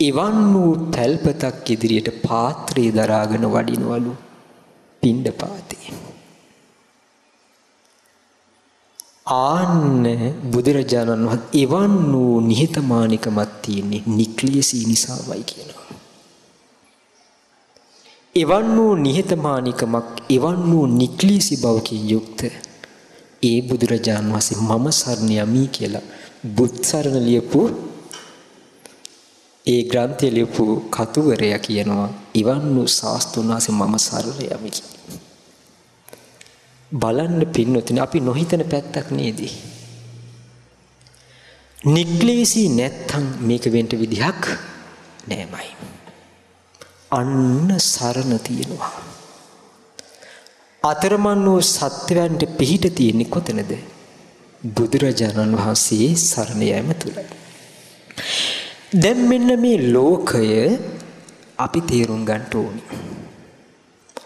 Speaker 1: එවන් වූ පැල්පතක් ඉදිරියට පාත්‍රය දරාගෙන වඩිනවලු පිණ්ඩ පාතේ. ආන්න බුදුරජාණන් වහන්සේ එවන් වූ නිහතමානිකමක් තියෙන්නේ නික්ලියසී නිසාමයි කියනවා. එවන් වූ නිහතමානිකමක් එවන් වූ නික්ලියසි බවකින් යුක්ත ඒ බුදුරජාණන් වහන්සේ මම සරණ යමි කියලා බුත් සරණ ලියපු ඒ ග්‍රන්ථය ලියපු කතුවරයා කියනවා ඉවන් වූ ශාස්ත්‍රඥ වහන්සේ මම සරණ යමි කියලා. බලන්න පින්නොතින අපි නොහිතන පැත්තක් නේදී. නික්ලේසී නැත්තම් මේක වෙන්න විදිහක් නෑමයි. අන්න සරණ තියෙනවා. අතරමන් වූ සත්‍යයන්ට පිහිට තියෙන්නේ කොතනද? බුදුරජාණන් වහන්සේ සරණ යාම තුලයි. දැන් මෙන්න මේ ලෝකය අපි තේරුම් ගන්න ඕනේ.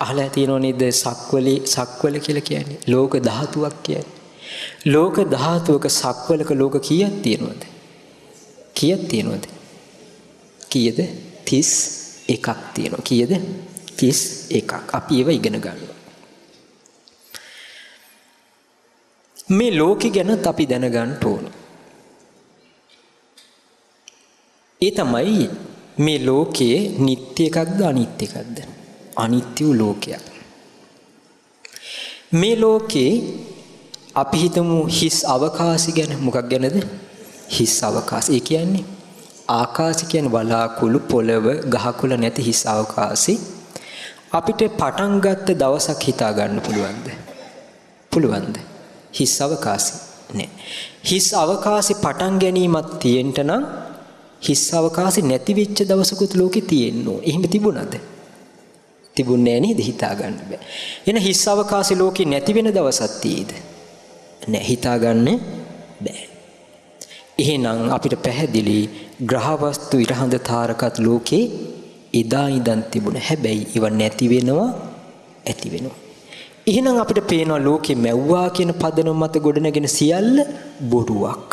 Speaker 1: අහලා තියෙනව නේද සක්වලේ සක්වල කියලා කියන්නේ ලෝක ධාතුවක් කියන්නේ. ලෝක ධාතුවක සක්වලක ලෝක කීයක් තියෙනවද? කීයක් තියෙනවද? කීයද? 31ක් තියෙනවා. කීයද? 31ක්. අපි ඒව ඉගෙන ගන්නවා. මේ ලෝකෙ ගැනත් අපි දැනගන්න ඕන. ඒ තමයි මේ ලෝකයේ නිට්ටය එකක්ද අනිත්‍ය එකක්ද? අනිත්‍ය වූ ලෝකයක්. මේ ලෝකේ අපි හිතමු හිස් අවකාශي ගැන මොකක් ගැනද? හිස් අවකාශ. ඒ කියන්නේ ආකාශය කියන්නේ වලාකුළු පොළව ගහකුළ නැති හිස් අවකාශي අපිට පටන් ගත්ත දවසක් හිතා ගන්න පුළුවන්ද? පුළුවන්ද? හිස් අවකාශي නෑ. හිස් අවකාශي පටන් ගැනීමක් තියෙන්න නම් හිස් අවකාශي නැති වෙච්ච දවසකුත් ලෝකේ තියෙන්න ඕන. එහෙම තිබුණාද? තිබුණේ නෑ නේද හිතා ගන්න බෑ. එන හිස් අවකාශي ලෝකේ නැති වෙන දවසක් තියෙයිද? නෑ හිතා ගන්න එහෙනම් අපිට පැහැදිලි ග්‍රහවස්තු ඉරහඳ තාරකත් ලෝකේ එදා ඉඳන් තිබුණ. හැබැයි ඒව නැති වෙනවා ඇති වෙනවා. එහෙනම් අපිට පේනවා ලෝකෙ මැව්වා කියන පදනම මත ගොඩනගෙන සියල්ල බොරුවක්.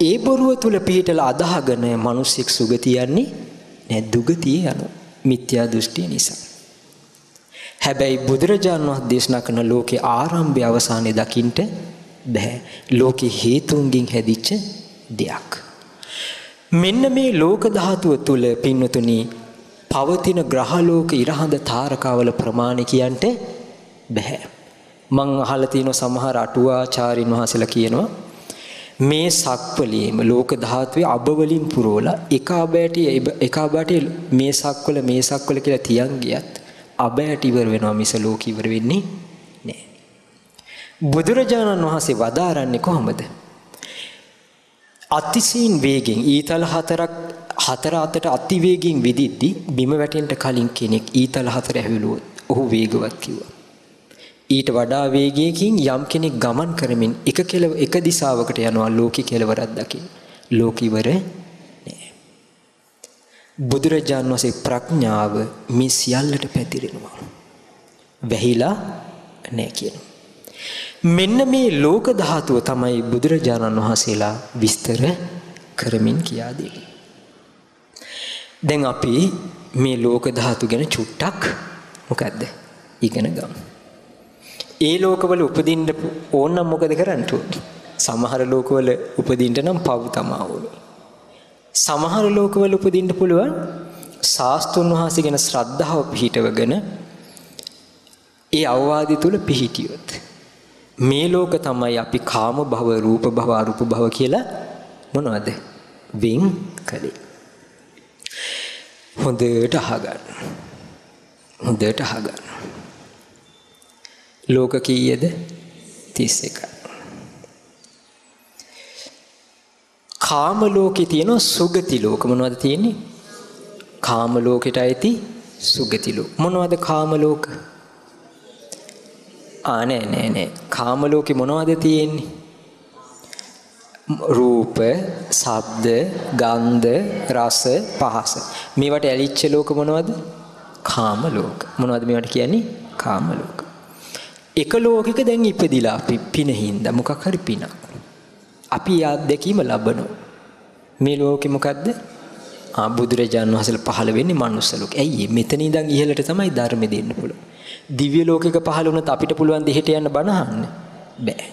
Speaker 1: ඒ බොරුව තුල පිහිටලා අදහගෙන මිනිස්සෙක් සුගතිය යන්නේ නෑ දුගතිය යනවා. මිත්‍යා දෘෂ්ටිය නිසා. හැබැයි බුදුරජාණන් වහන්සේ දේශනා කරන ලෝකේ ආරම්භය අවසානයේ දකින්න බෑ. ලෝකේ හේතුන්ගෙන් හැදිච්ච දෙයක්. මෙන්න මේ ලෝක ධාතුව තුල පින්නතුනි පවතින ග්‍රහලෝක ඉරහඳ තාරකාවල ප්‍රමාණය කියන්ට බෑ. මං අහලා තියෙන සමහර අටුවාචාරින් වහන්සේලා කියනවා මේ සක්වලේම ලෝක ධාතුවේ අබ වලින් පුරවලා එක අබෑටි එක අබෑටි මේ සක්වල මේ සක්වල කියලා තියන් ගියත් අබෑටි ඉවර වෙනවා මිස ලෝක ඉවර වෙන්නේ නෑ. බුදුරජාණන් වහන්සේ වදාරන්නේ කොහොමද? අතිසීන් වේගෙන් ඊතල හතරක් හතර අතට අති වේගෙන් විදිද්දි බිම වැටෙන්න කලින් කෙනෙක් ඊතල හතර ඇවිලුවොත් ඔහු වේගවත් කිව්වා. ඊට වඩා වේගයකින් යම් කෙනෙක් ගමන් කරමින් එක කෙලව එක දිශාවකට යනවා ලෝකේ කෙලවරක් දකින්න. ලෝක ඉවර නෑ. බුදුරජාණන් වහන්සේ ප්‍රඥාව මේ සියල්ලට පැතිරෙනවා. වැහිලා නෑ කියනවා. මෙන්න මේ ලෝක ධාතුව තමයි බුදුරජාණන් වහන්සේලා විස්තර කරමින් කියා දෙන්නේ. දැන් අපි මේ ලෝක ධාතු ගැන චුට්ටක් මොකද්ද ඉගෙන ගමු. ඒ ලෝකවල උපදින්න ඕන නම් මොකද කරන්න සමහර ලෝකවල උපදින්න නම් පව් තමා ඕනේ. සමහර ලෝකවල උපදින්න පුළුවන් ශාස්ත්‍රුන් වහන්සේ ගැන ශ්‍රද්ධාව පිහිටවගෙන ඒ අවවාදි තුල පිහිටියොත් මේ ලෝක තමයි අපි කාම භව රූප භව අරූප භව කියලා මොනවද? වෙන් කළේ. හොඳට අහගන්න. හොඳට අහගන්න. ලෝක කීයද? 31යි කාම ලෝකේ තියෙන සුගති ලෝක මොනවද තියෙන්නේ? කාම ලෝකෙට අයිති සුගති ලෝක. මොනවද කාම ලෝක? ආ නෑ නෑ නෑ කාම ලෝකේ මොනවද තියෙන්නේ රූප, ශබ්ද, ගන්ධ, රස, පහස. මේවට ඇලිච්ච ලෝක මොනවද? කාම ලෝක. මොනවද මේවට කියන්නේ? කාම ලෝක. එක ලෝකෙක දැන් ඉපදිලා අපි පිනින්ද මොකක් හරි පිනක්. අපි අත්දැකීම ලබනවා. මේ ලෝකෙ මොකද්ද? ආ බුදුරජාණන් වහන්සේලා පහළ වෙන්නේ මනුස්ස ලෝකෙ. ඇයි මෙතන ඉඳන් ඉහළට තමයි ධර්ම දෙන්න පුළුවන්. දිව්‍ය ලෝකයක පහළ වුණත් අපිට පුළුවන් දෙහෙට යන්න බණ අහන්න බෑ.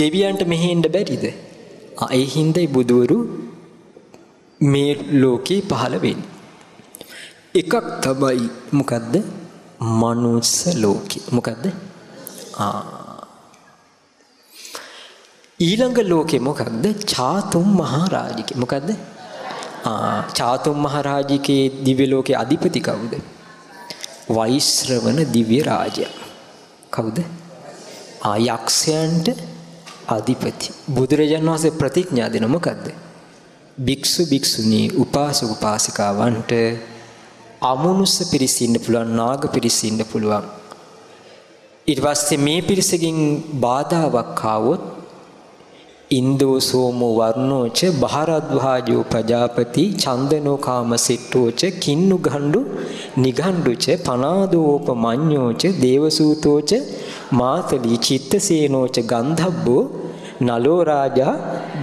Speaker 1: දෙවියන්ට මෙහෙන්න බැරිද? ආ ඒ හින්දායි බුදවරු මේ ලෝකේ පහළ වෙන්නේ. එකක් තමයි මොකද්ද? මනුස්ස ලෝකේ. මොකද්ද? ආ ඊළඟ ලෝකේ මොකක්ද? චාතුම් මහරජිකේ. මොකද්ද? ආ චාතුම් මහරජිකේ දිව්‍ය ලෝකේ අධිපති කවුද? වෛශ්‍රවණ දිව්‍ය රාජයා. කවුද? ආ යක්ෂයන්ට අධිපති. බුදුරජාණන් වහන්සේ ප්‍රතිඥා දෙන මොකද්ද? භික්ෂු භික්ෂුණී උපාසක උපාසිකාවන්ට අමනුස්ස පිරිස ඉන්න පුළුවන් නාග පිරිස ඉන්න පුළුවන්. ඊට පස්සේ මේ පිරිසකින් බාධාවක් ආවොත් ඉන්දෝ සෝමෝ වර්ණෝච බහරද්වාජෝ ප්‍රජාපති චන්දනෝ කාම සිට්ඨෝච කින්නු ගණ්ඩු නිගණ්ඩුච පනාදෝප මඤ්ඤෝච දේවසූතෝච මාතලී චිත්තසේනෝච ගන්ධබ්බෝ නලෝ රාජා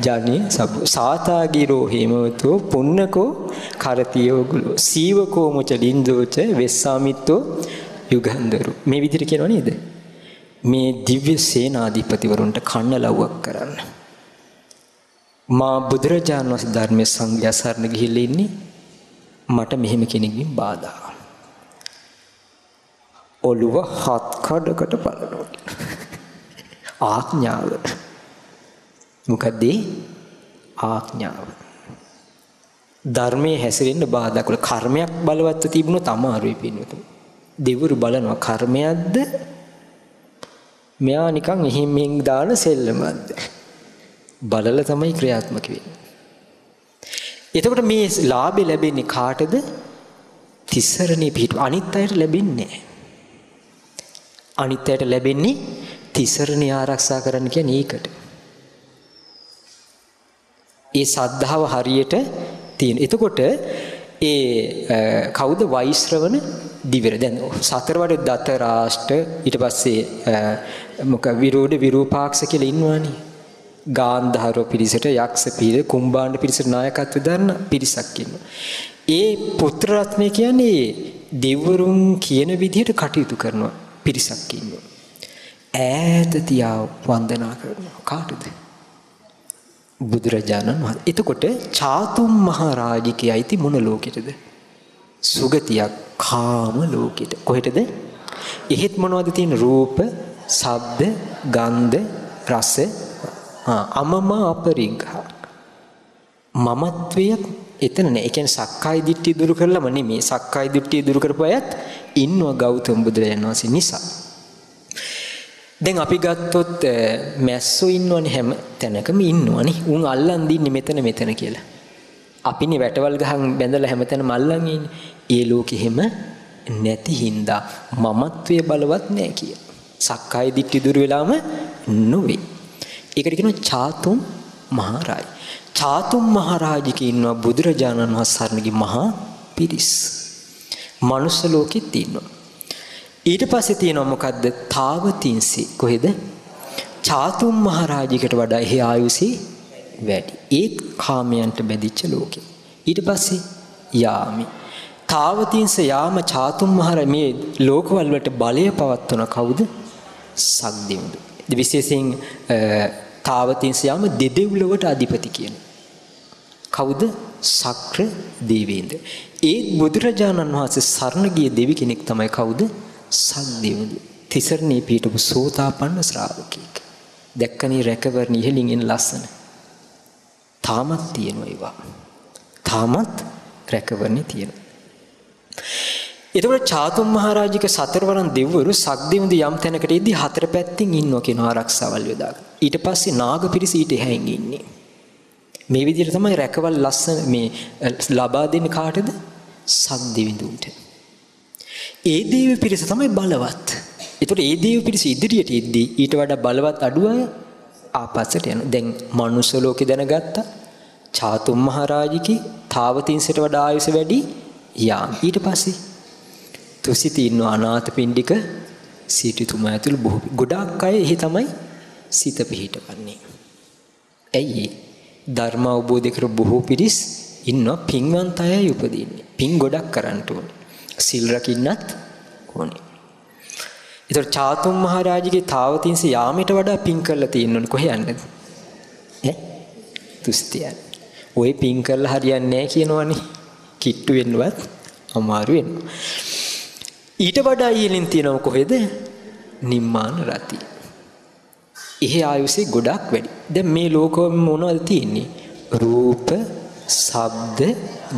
Speaker 1: ජනී සබ්බ සාතාගිරෝ හේමවතෝ පුන්නකෝ කරතියෝ ගුලෝ සීවකෝ මුච ලින්දෝච වෙස්සාමිත්තෝ යුගන්දරු. මේ විදිහට කියනවා නේද? මේ දිව්‍ය සේනාධිපතිවරුන්ට කන්න ලව්වක් කරන්න. මා බුදුරජාණන් වහන්සේ ධර්මයේ සංඝයා සරණ ගිහිල්ලා ඉන්නේ මට මෙහෙම කෙනෙක්ගෙන් බාධා. ඔළුව හත් කඩකට බලනවා ආඥාව. මොකද ආඥාව. ධර්මයේ හැසිරෙන්න බාධා කළ. කර්මයක් බලවත්ව තිබුණොත් අමාරුයි පින්නතු දෙවරු බලනවා කර්මයක්ද? මෙයා නිකන් එහෙම මෙන් දාන සෙල්ලමක්ද? බලල තමයි ක්‍රියාත්මක වෙන්නේ. එතකොට මේ ලාභය ලැබෙන්නේ කාටද? තිසරණේ පිටු අනිත් අයට ලැබෙන්නේ අනිත් අයට ලැබෙන්නේ තිසරණේ ආරක්ෂා කරන්න කියන්නේ ඒකට. ඒ සද්ධාව හරියට තියෙන. එතකොට ඒ කවුද වෛශ්‍රවණ දිවර? දැන් සතරවඩ දත රාෂ්ට්‍ර ඊට පස්සේ මොක විරෝධ විරූපාක්ෂ කියලා ඉන්නවනේ. ගාන්ධාරෝ පිරිසට යක්ෂ පිරිස කුම්භාණ්ඩ පිරිසට නායකත්ව දරන පිරිසක් ඉන්නවා. ඒ පුත්‍ර රත්නය කියන්නේ දෙවරුන් කියන විදිහට කටයුතු කරන පිරිසක් ඉන්නවා. ඈත තියා වන්දනා කරනවා කාටද? බුදුරජාණන් වහන්සේ. එතකොට චාතුම් මහරජිකේ අයිති මොන ලෝකෙටද? සුගතියක් කාම ලෝකෙට. කොහෙටද? එහෙත් මොනවද තියෙන රූප, ශබ්ද, ගන්ධ, රස, අමම අපරිග්ගහ. මමත්වය එතන නෑ. ඒ කියන්නේ සක්කාය දිට්ඨිය දුරු කරලම නෙමෙයි. සක්කාය දිට්ඨිය දුරු කරපු අයත් ඉන්නවා ගෞතම බුදුරජාණන් වහන්සේ නිසා. දැන් අපි ගත්තොත් මැස්සෝ ඉන්නවනේ හැම තැනකම ඉන්නවනේ. උන් අල්ලන් දින්නේ මෙතන මෙතන කියලා. අපිනේ වැටවල් ගහන් බැඳලා හැමතැනම අල්ලන් ඉන්නේ. ඒ ලෝකෙ හැම නැති හින්දා මමත්වයේ බලවත් නැහැ කිය. සක්කාය දිට්ඨි දුර වෙලාම නොවේ. ඒකට කියනවා චාතුම් මහරජ. චාතුම් මහරජික ඉන්නවා බුදුරජාණන් වහන්සේ සරණගේ මහා පිරිස්. මනුස්ස ලෝකෙත් ඉන්නවා. ඊට පස්සේ තියෙනවා මොකද්ද? තාවතින්සි. කොහෙද? චාතුම් මහරජිකට වඩා එහි ආයුසි වැඩි. ඒත් කාමයන්ට බැඳිච්ච ලෝකෙ. ඊට පස්සේ යාමි. තාවතින්ස යාම චාතුම් මහර මේ ලෝකවල වලට බලය පවත්වන කවුද? සක්දෙවිඳු. විශේෂයෙන් තාවතින්ස යාම දෙදෙව්ලොවට අධිපති කියන. කවුද? සක්‍ර දේවේන්ද්‍ර. ඒ බුදුරජාණන් වහන්සේ සරණ ගිය දෙවි කෙනෙක් තමයි කවුද? සද්දෙවුදු තිසරණේ පිටපු සෝතාපන්න ශ්‍රාවකෙක්. දැක්කනේ රැකවරණ ඉහලින් එන ලස්සන. තාමත් තියෙනවා ඒවා. තාමත් රැකවරණේ තියෙනවා. එතකොට චාතුම් මහරජික සතරවරන් දෙවිවරු සක්දෙවිඳ යම් තැනකට ඉද්දි හතර පැත්තෙන් ඉන්නවා කියන ආරක්ෂාවල් යොදාගෙන. ඊට පස්සේ නාග පිරිස ඊට එහායින් ඉන්නේ. මේ විදිහට තමයි රැකවල් ලස්සන මේ ලබා දෙන්නේ කාටද? සක්දෙවිඳුන්ට. ඒ දේව පිරිස තමයි බලවත්. ඒතකොට ඒ දේව පිරිස ඉදිරියට එද්දී ඊට වඩා බලවත් අඩු අය ආපස්සට යනවා. දැන් මනුස්ස ලෝකේ දැනගත්තා. චාතුම් මහරජිකේ තාවතින්සට වඩා ආයුෂ වැඩි යාම්. ඊට පස්සේ තුසිත ඉන්න අනාථ පිණ්ඩික සිටුතුමා ඇතුළු බොහෝ ගොඩාක් අය එහි තමයි සිත පිහිටවන්නේ. ඇයි ධර්ම අවබෝධ කර බොහෝ පිරිස් ඉන්නවා පින්වන්ත අයයි උපදින්නේ. පින් ගොඩක් කරන්න ඕනේ. සිල් රකින්නත් ඕනේ. ඒතර චාතුම් මහරජාගේ තාවතින්ස යාමයට වඩා පින් කරලා තියෙනවනේ කොහෙ යන්නද? ඈ? තුස්තියන්. ওই පින් කරලා හරියන්නේ නැහැ කියනවනේ. කිට්ටු වෙන්නවත් අමාරු වෙනවා. ඊට වඩා ඊලින් තියෙනව කොහෙද? නිම්මාන රති. එහි ආයුෂේ ගොඩක් වැඩි. දැන් මේ ලෝකෙම මොනවද තියෙන්නේ? රූප, ශබ්ද,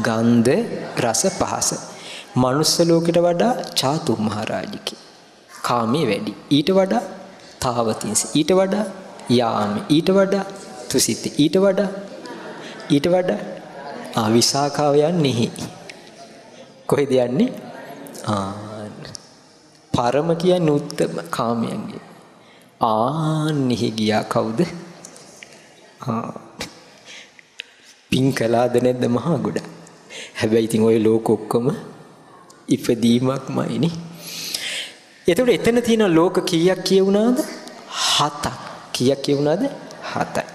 Speaker 1: ගන්ධ, රස, පහස. මනුස්ස ලෝකෙට වඩා චාතු මහරජිකේ. කාමයේ වැඩි. ඊට වඩා තාවතින්ස. ඊට වඩා යාමි. ඊට වඩා තුසිත. ඊට වඩා ඊට වඩා ආ විසාකාව යන්නේ. කොහෙද යන්නේ? ආ පරම කියන්නේ උත්තම කාමයන්ගේ. ආන්නෙහි ගියා කවුද? ආ පින් කළාද නැද්ද මහා ගොඩ. හැබැයි ඉතින් ওই ලෝක ඔක්කොම ඉපදීමක්මයිනේ. එතකොට එතන තියෙන ලෝක කීයක් කියුණාද? හතක්. කීයක් කියුණාද? හතයි.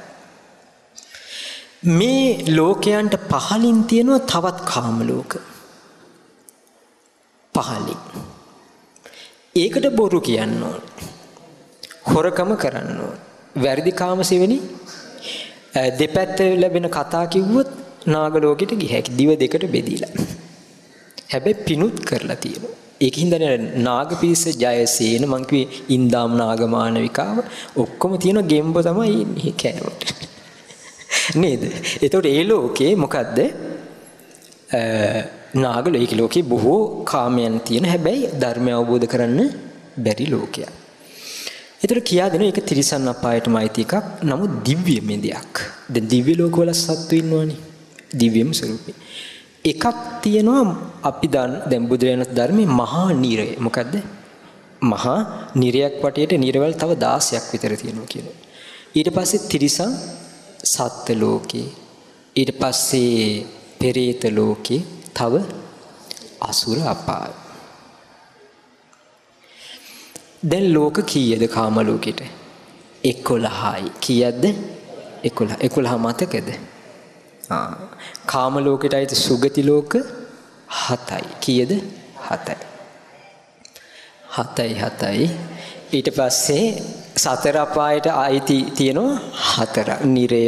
Speaker 1: මේ ලෝකයන්ට පහලින් තියෙනවා තවත් කාම ලෝක. පහලින්. ඒකට බොරු කියන්න ඕන. හොරකම කරන්න ඕන. වැරදි කාමසෙවෙනි දෙපැත්ත ලැබෙන කතා කිව්වොත් නාග ලෝකෙට ගිහැකි දිව දෙකට බෙදීලා. හැබැයි පිනුත් කරලා තියෙනවා. ඒකින් දැන නාගපීස ජයසේන මං කිව්වේ ඉන්දාම් නාගමානවිකාව ඔක්කොම තියෙන ගෙම්බ තමයි ඉන්නේ කෑමට. නේද? එතකොට ඒ ලෝකේ මොකද්ද? නාග ලෝක ලෝකේ බොහෝ කාමයන් තියෙන හැබැයි ධර්මය අවබෝධ කරන්න බැරි ලෝකයක්. ඒතර කියා දෙනවා ඒක තිරිසන් අපායටම අයිති එකක්. නමුත් දිව්‍යමය දෙයක්. දැන් දිව්‍ය ලෝකවල සත්තු ඉන්නවනේ. දිව්‍යම ස්වරූපේ. එකක් තියෙනවා අපි දැන් බුදුරජාණන් ධර්මයේ මහා නිරය. මොකද්ද? මහා නිරයක් වටේට නිරවල් තව 16ක් විතර තියෙනවා කියනවා. ඊට පස්සේ තිරිසන් සත්ත්ව ලෝකේ. ඊට පස්සේ පෙරේත ලෝකේ තව අසුර අපාය. දැන් ලෝක කීයද කාම ලෝකෙට? 11යි. කීයක්ද? 11. 11 මතකද? ආ කාම ලෝකෙට අයිති සුගති ලෝක 7යි. කීයද? 7යි. 7යි 7යි. ඊට පස්සේ සතර අපායට අයිති තියෙනවා හතරක්. නිරය,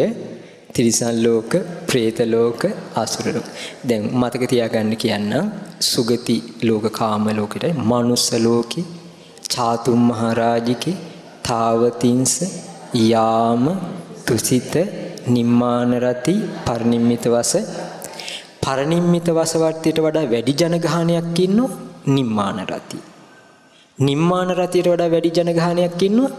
Speaker 1: තිරිසන් ලෝක, പ്രേත ලෝක, අසුර ලෝක. දැන් මතක තියාගන්න කියන්නම් සුගති ලෝක කාම ලෝකෙටයි මනුස්ස ලෝකේ, චාතුම් මහරජිකේ, තාවතින්ස, යාම, තුසිත, නිම්මාන රති, පරිනිම්මිත වස පරිනිම්මිත වස වර්තියට වඩා වැඩි ජනගහනයක් ඉන්නෝ නිම්මාන රති. නිම්මාන රතියට වඩා වැඩි ජනගහනයක් ඉන්නවා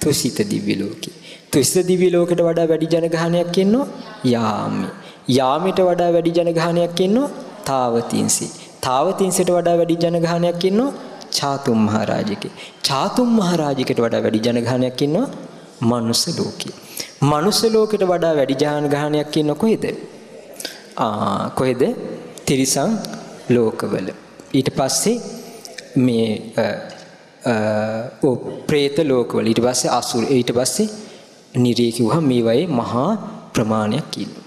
Speaker 1: තුසිත දිව්‍ය ලෝකේ. තුසිත දිව්‍ය ලෝකෙට වඩා වැඩි ජනගහනයක් ඉන්නවා යාමේ. යාමෙට වඩා වැඩි ජනගහනයක් ඉන්නවා තාවතින්සි. තාවතින්සිට වඩා වැඩි ජනගහනයක් ඉන්නවා චාතුම් මහරජකේ. චාතුම් මහරජකයට වඩා වැඩි ජනගහනයක් ඉන්නවා මනුස්ස ලෝකේ. මනුස්ස ලෝකෙට වඩා වැඩි ජනගහනයක් ඉන්න කොහෙද? ආ කොහෙද? තිරිසන් ලෝකවල. ඊට පස්සේ මේ ඔව් പ്രേත ලෝකවල ඊට පස්සේ අසුර ඊට පස්සේ නිරේ කිව්වහම මේ වගේ මහා ප්‍රමාණයක් ඉන්නවා.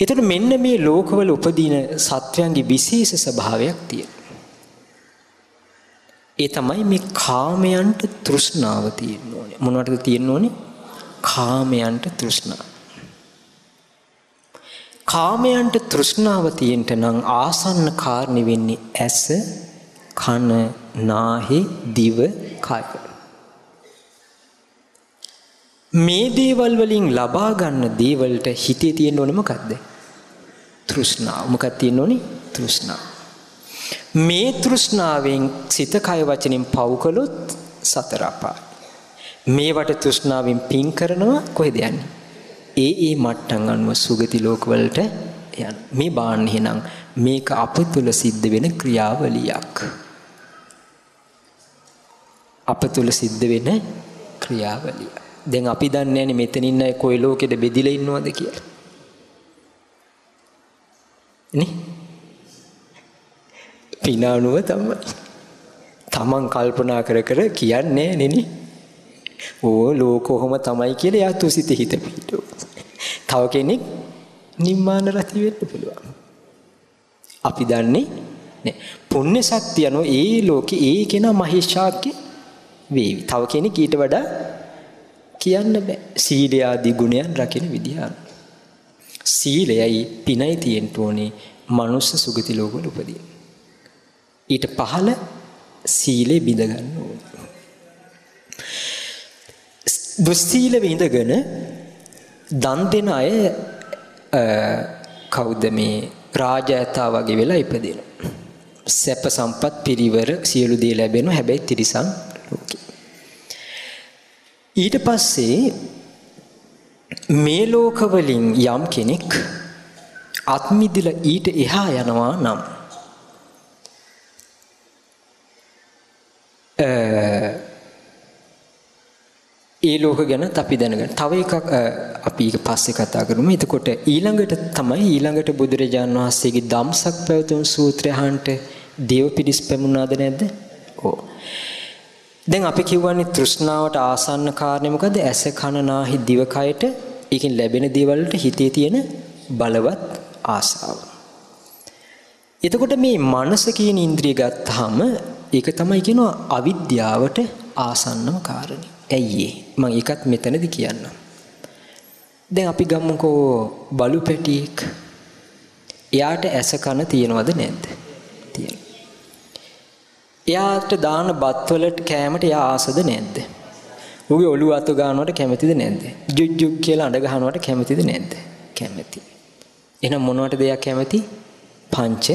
Speaker 1: එතකොට මෙන්න මේ ලෝකවල උපදින සත්වයන්ගේ විශේෂ ස්වභාවයක් තියෙනවා. ඒ තමයි මේ කාමයන්ට තෘෂ්ණාව තියෙන්න ඕනේ. මොනවටද තියෙන්න ඕනේ? කාමයන්ට තෘෂ්ණාව. කාමයන්ට තෘෂ්ණාව තියෙන්න නම් ආසන්න කාරණේ වෙන්නේ ඇස කන නාහි දිව කය මේ දේවල් වලින් ලබා ගන්න දේවල්ට හිතේ තියෙන්න ඕනේ මොකද්ද? තෘෂ්ණාව. මොකක්ද තියෙන්න ඕනේ? තෘෂ්ණාව. මේ තෘෂ්ණාවෙන් සිත කය වචනෙන් පව් කළොත් සතර අපාය මේවට තෘෂ්ණාවෙන් පින් කරනවා කොහෙද යන්නේ? ඒ ඒ මට්ටම් අනුව සුගති ලෝකවලට යන මේ බාන්න එහෙනම් මේක අප තුල සිද්ධ වෙන ක්‍රියාවලියක්. අප තුල සිද්ධ වෙන ක්‍රියාවලිය. දැන් අපි දන්නේ නැනේ මෙතන ඉන්න අය කොයි ලෝකෙද බෙදිලා ඉන්නවද කියලා. නේ? පිනානුව තමයි. තමන් කල්පනා කර කර කියන්නේ නෙනේ. ඕ ලෝක කොහොම තමයි කියලා එයා තුසිත හිත පිටෝ. තව කෙනෙක් නිම්මාන රති වෙන්න පුළුවන්. අපි දන්නේ නෑ. පුණ්‍ය ශක්තිය අනුව ඒ ලෝකේ ඒ කෙනා මහේශාක්‍ය වේවි. තව කෙනෙක් ඊට වඩා කියන්න බෑ. සීල ආදී ගුණයන් රකින්න විදිහ. සීලයයි පිනයි තියෙන්න ඕනේ මනුස්ස සුගති ලෝකවල උපදින්න. ඊට පහළ සීලේ බිඳ ගන්න ඕනේ. දුස්සීල විඳගෙන දන් දෙන අය කවුද මේ රාජයතා වගේ වෙලා ඉපදිනවා. සැප සම්පත් පිරිවර සියලු දේ ලැබෙනවා හැබැයි තිරිසන් ලෝකේ. ඊට පස්සේ මේ ලෝකවලින් යම් කෙනෙක් අත්මිදිලා ඊට එහා යනවා නම් ඒ ලෝක ගැන අපි දැනගන්න. තව එකක් අපි ඊක පස්සේ කතා කරමු. එතකොට ඊළඟට තමයි ඊළඟට බුදුරජාන් වහන්සේගේ ධම්සක් පැවතුම් සූත්‍රය අහන්ට දේව පිරිස් පැමුණාද නැද්ද? ඔව්. දැන් අපි කියවන්නේ තෘෂ්ණාවට ආසන්න කාරණේ මොකද? ඇස කන නාහි දිව කයට ඒකෙන් ලැබෙන දේවල් වලට හිතේ තියෙන බලවත් ආසාව. එතකොට මේ මනස කියන ඉන්ද්‍රිය ගත්තාම ඒක තමයි කියනවා අවිද්‍යාවට ආසන්නම කාරණේ. ඇයි ඒ? මම ඒකත් මෙතනදි කියන්නම්. දැන් අපි ගමුකෝ බලු පැටියෙක්. එයාට ඇස කන තියනවද නැද්ද? තියෙනවා. එයාට දාන බත් වලට කෑමට එයා ආසද නැද්ද? ඌගේ ඔළුව අත ගන්නවට කැමතිද නැද්ද? ජුජ් ජුජ් කියලා අඬ ගන්නවට කැමතිද නැද්ද? කැමති. එහෙනම් මොනවටද එයා කැමති? පංච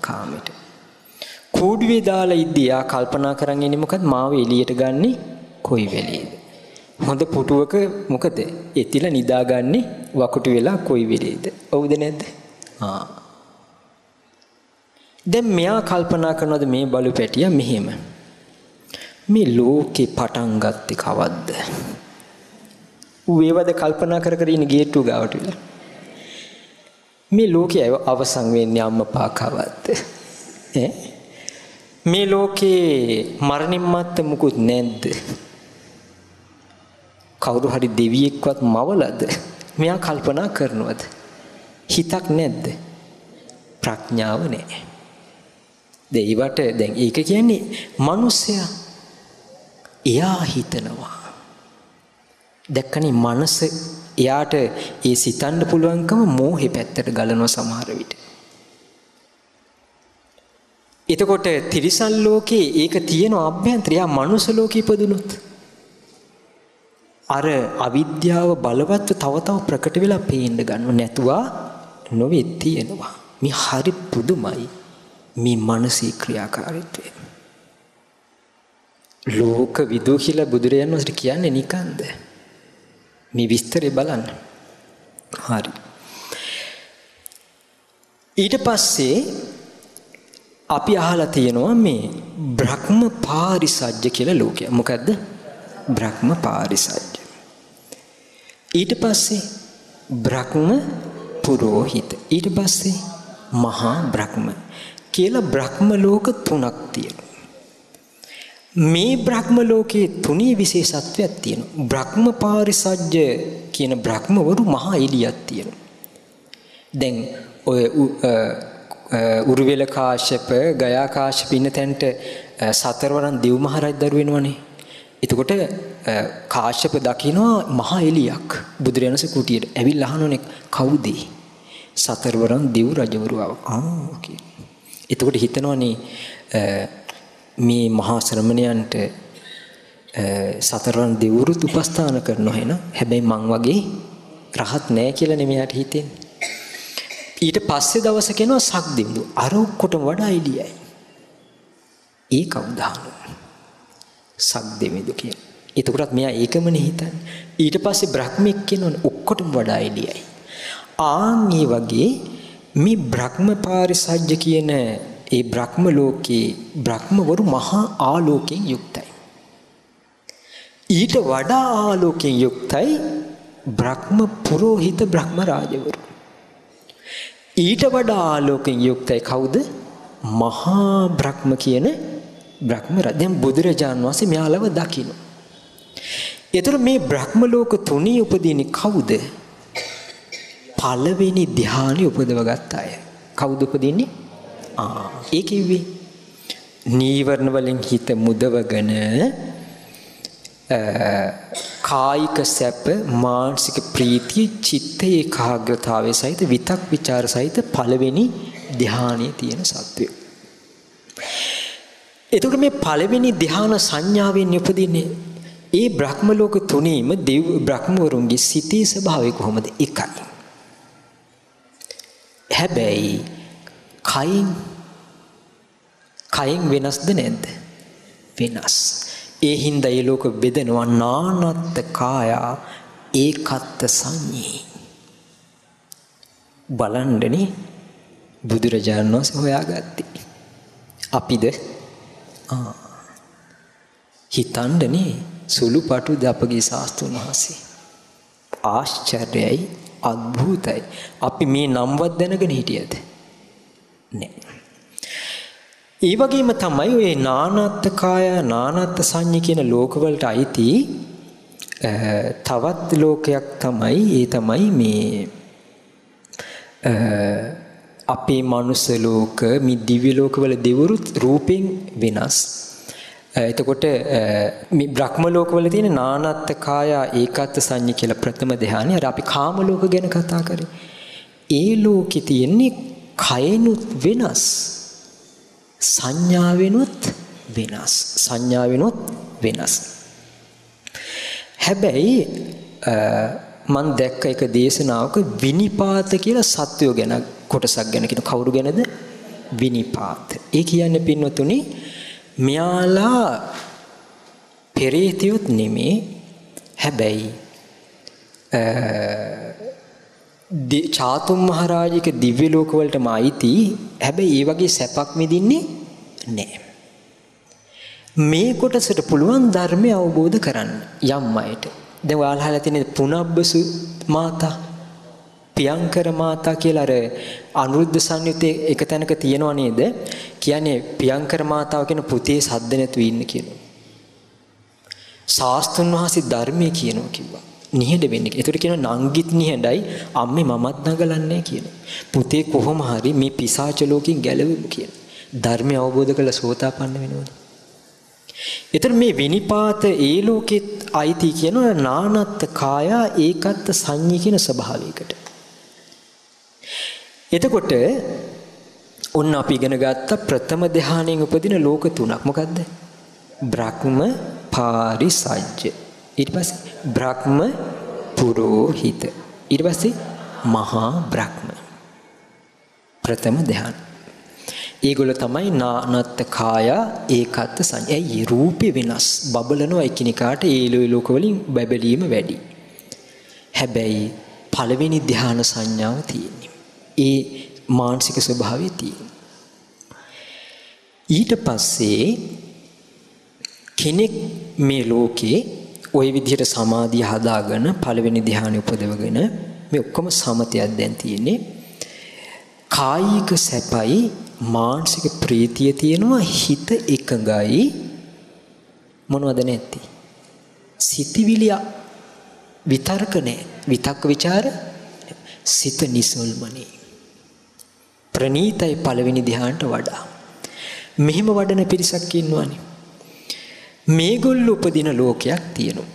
Speaker 1: කාමයට. කූඩුවේ දාලා ඉද්දී එයා කල්පනා කරන් ඉන්නේ මොකද? මාව එළියට ගන්නේ කොයි වෙලේද? හොඳ පුටුවක මොකද? එතිලා නිදාගන්නේ වකුටු වෙලා කොයි වෙලේද? ඔව්ද නැද්ද? ආ. දැන් මෙයා කල්පනා කරනවද මේ බලු පැටියා මෙහෙම? මේ ලෝකේ පටන් ගත්තේ කවද්ද? ඌ ඒවද කල්පනා කර කර ඉන්නේ ගේට්ටුව ගාවට වෙලා. මේ ලෝකේ අවසන් වෙන්නේ අම්මපා කවද්ද? ඈ මේ ලෝකේ මරණින් මත්ත මුකුත් නැද්ද? කවුරු හරි දෙවියෙක්වත් මවලද? මෙයා කල්පනා කරනවද? හිතක් නැද්ද? ප්‍රඥාව නැහැ. දෙයිවට දැන් ඒක කියන්නේ මිනිස්සයා එයා හිතනවා. දැක්කනේ මනස එයාට ඒ සිතන්න පුළුවන්කම මෝහේ පැත්තට ගලනවා සමහර විට. එතකොට තිරිසන් ලෝකේ ඒක තියෙන අභ්‍යන්තරය මනුස්ස ලෝකෙ ඉපදුනොත් අර අවිද්‍යාව බලවත්ව තව තව ප්‍රකට වෙලා පේන්න ගන්නව නැතුවා නොවේ තියෙනවා. මේ හරි පුදුමයි. මේ මානසික ක්‍රියාකාරීත්වය. ලෝක විදු කියලා බුදුරජාණන් වහන්සේ කියන්නේ නිකන්ද? මේ විස්තරේ බලන්න. හරි. ඊට පස්සේ අපි අහලා තියෙනවා මේ බ්‍රහ්ම පාරිසජ්‍ය කියලා ලෝකයක්. මොකද්ද? බ්‍රහ්ම පාරිසජ්‍ය. ඊට පස්සේ බ්‍රහ්ම පුරෝහිත. ඊට පස්සේ මහා බ්‍රහ්ම කියලා බ්‍රහ්ම ලෝක තුනක් තියෙනවා. මේ බ්‍රහ්ම ලෝකයේ තුනී විශේෂත්වයක් තියෙනවා. බ්‍රහ්ම පාරිසජ්‍ය කියන බ්‍රහ්මවරු මහා එළියක් තියෙනවා. දැන් ඔය උරුවෙල කාශ්‍යප, ගයා කාශ්‍යප ඉන්න තැනට සතරවරන් දිව් මහරජ දරු වෙනවනේ. එතකොට කාශ්‍යප දකිනවා මහා එළියක් බුදුරජාණන්සේ කුටියට. ඇවිල්ලා අහනෝනේ කවුද? සතරවරන් දිව් රජවරු ආවා. ආ ඕකේ. එතකොට හිතනවනේ මේ මහා ශ්‍රමණයන්ට සතරවන් දෙවුරුත් උපස්ථාන කරනවා එන හැබැයි මං වගේ රහත් නෑ කියලා නෙමෙයිට හිතෙන්නේ. ඊට පස්සේ දවසක එනවා සක්දින්දු අර ඔක්කොටම වඩා එළියයි. ඒ කවුද සක්දෙවිදු කියන එතකොටත් මෙයා ඒකමනේ හිතන්නේ. ඊට පස්සේ බ්‍රහ්මෙක් කියනවනේ ඔක්කොටම වඩා එළියයි. ආන් මේ වගේ මේ බ්‍රහ්ම පාරිසජ්‍ය කියන ඒ බ්‍රහ්ම ලෝකේ බ්‍රහ්මවරු මහා ආලෝකයෙන් යුක්තයි. ඊට වඩා ආලෝකයෙන් යුක්තයි බ්‍රහ්ම පුරোহিত බ්‍රහ්ම රාජවරු. ඊට වඩා ආලෝකයෙන් යුක්තයි කවුද? මහා බ්‍රහ්ම කියන බ්‍රහ්ම රජ. දැන් බුදුරජාන් වහන්සේ මෙයාලව දකින්න. ඒතර මේ බ්‍රහ්ම ලෝක තුනේ උපදින්නේ කවුද? පළවෙනි ධ්‍යානෙ උපදව ගත්ත අය. කවුද උපදින්නේ? ආ ඒ කිව්වේ නීවරණ වලින් හිත මුදවගෙන කායික සැප මානසික ප්‍රීතිය චිත්ත ඒකාග්‍රතාවයේ සහිත විතක් ਵਿਚාර සහිත පළවෙනි ධ්‍යානයේ තියෙන සත්වය. එතකොට මේ පළවෙනි ධ්‍යාන සංඥාවෙන් උපදින්නේ ඒ බ්‍රහ්ම ලෝක තුනීම දෙව් බ්‍රහ්මවරුන්ගේ සිතේ ස්වභාවය කොහොමද? එකයි. හැබැයි කයින් කයින් වෙනස්ද නැද්ද? වෙනස්. ඒ හින්දා ඒ ලෝක බෙදෙනවා නානත්ත කායා ඒකත්ත සංඤේ. බලන්නනේ බුදුරජාණන් වහන්සේ හොයාගත්තේ. අපිද ආ හිතන්නනේ සුළු පටුද අපගේ ශාස්ත්‍රුන් වහන්සේ. ආශ්චර්යයි අද්භූතයි. අපි මේ නම්වත් දැනගෙන හිටියද? නැහැ. ඒ වගේම තමයි ওই නානත්ත් කාය නානත්ත් සංඤ්ඤ කියන ලෝකවලට අයිති තවත් ලෝකයක් තමයි ඒ තමයි මේ අපේ මනුස්ස ලෝක මේ දිව්‍ය ලෝකවල දෙවරු රූපෙන් වෙනස් එතකොට මේ බ්‍රහ්ම ලෝකවල තියෙන නානත්ත් කාය ඒකත් සංඤ්ඤ කියලා ප්‍රථම ධානය අර අපි කාම ලෝක ගැන කතා කරේ. ඒ ලෝකෙ තියෙන්නේ කයනුත් වෙනස්. සංඥාවෙනුත් වෙනස්. සංඥාවෙනුත් වෙනස්. හැබැයි මම දැක්ක එක දේශනාවක විනිපාත කියලා සත්වය ගැන කොටසක් ගැන කියන කවුරු ගැනද විනිපාත. ඒ කියන්නේ පින්වතුනි මෙයාලා පෙරේතියොත් නෙමේ හැබැයි චාතුම් මහරජික දිව්‍ය ලෝක වලටම අයිති හැබැයි ඒ වගේ සැපක් මිදින්නේ නැහැ. මේ කොටසට පුළුවන් ධර්මය අවබෝධ කරන්න යම් අයට. දැන් ඔයාලා අහලා තියෙන පුනබ්බසු මාතා පියංකර මාතා කියලා අර අනුරුද්ධ සංයුත්තේ එක තැනක තියෙනව නේද? කියන්නේ පියංකර මාතාව කියන පුතේ සද්ද නැතුව ඉන්න කියනවා. ශාස්ත්‍රඥ වහන්සේ ධර්මයේ කියනවා කිව්වා. නිහඬ වෙන්න. ඒතර කියනවා නංගිත් නිහඬයි අම්මේ මමත් නගලන්නේ කියනවා. පුතේ කොහොම හරි මේ පිසාච ලෝකෙන් ගැලවෙමු කියන. ධර්මය අවබෝධ කරලා සෝතාපන්න වෙනවනේ. ඒතර මේ විනිපාත ඒ ලෝකෙත් අයිති කියනවා නානත්ත් කාය ඒකත් සංඤී කියන ස්වභාවයකට. එතකොට ඔන්න අපි ඉගෙන ගත්ත ප්‍රථම ධානයෙන් උපදින ලෝක තුනක් මොකද්ද? බ්‍රහ්ම පාරිසජ්ජ. ඊට පස්සේ බ්‍රහ්ම පුරෝහිත. ඊට පස්සේ මහා බ්‍රහ්ම. ප්‍රථම ධාන. ඒගොල්ල තමයි නානත්ත් කාය ඒකත් සංඥා. ඒ රූපේ වෙනස්. බබලනවා එකිනෙකාට ඒ ලෝක වලින් බබලීම වැඩි. හැබැයි පළවෙනි ධාන සංඥාව තියෙන්නේ. ඒ මානසික ස්වභාවය තියෙන. ඊට පස්සේ කෙනෙක් මේ ලෝකේ ওই විදිහට සමාධිය හදාගෙන පළවෙනි ධ්‍යානෙ උපදවගෙන මේ ඔක්කොම සමතයක් දැන් තියෙන්නේ. කායික සැපයි මානසික ප්‍රීතිය තියෙනවා හිත එකඟයි මොනවද නැති. සිතිවිලිය විතර්ක නැහැ. විතක් ਵਿਚාර සිත නිසල්මනේ. ප්‍රනීතයි පළවෙනි ධ්‍යානට වඩා. මෙහෙම වඩන පිරිසක් ඉන්නවනේ. මේගොල්ලෝ උපදින ලෝකයක් තියෙනවා.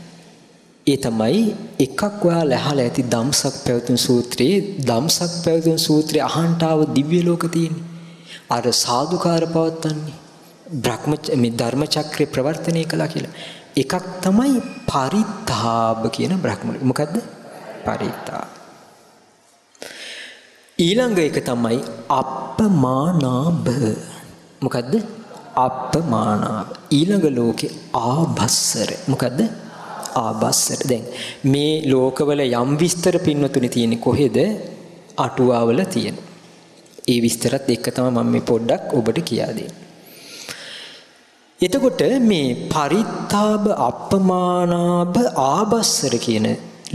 Speaker 1: ඒ තමයි එකක් ඔයාලා ඇහලා ඇති ධම්සක් පැවතුම් සූත්‍රයේ ධම්සක් පැවතුම් සූත්‍රයේ අහන්ටාව දිව්‍ය ලෝක තියෙන්නේ. අර සාදුකාර පවත්තන්නේ. බ්‍රහ්ම මේ ධර්ම චක්‍රේ ප්‍රවර්තනය කළා කියලා. එකක් තමයි පරිත්තාබ කියන බ්‍රහ්ම මොකද්ද? පරිත්තාබ. ඊළඟ එක තමයි අප්පමානාභ. මොකද්ද? අප්පමානාභ. ඊළඟ ලෝකේ ආභස්සර. මොකද්ද? ආභස්සර. දැන් මේ ලෝකවල යම් විස්තර පින්වතුනි තියෙන්නේ කොහෙද? අටුවාවල තියෙන. ඒ විස්තරත් එක්ක තමයි මම මේ පොඩ්ඩක් ඔබට කියා දෙන්නේ. එතකොට මේ පරිත්තාබ අප්පමානාභ ආභස්සර කියන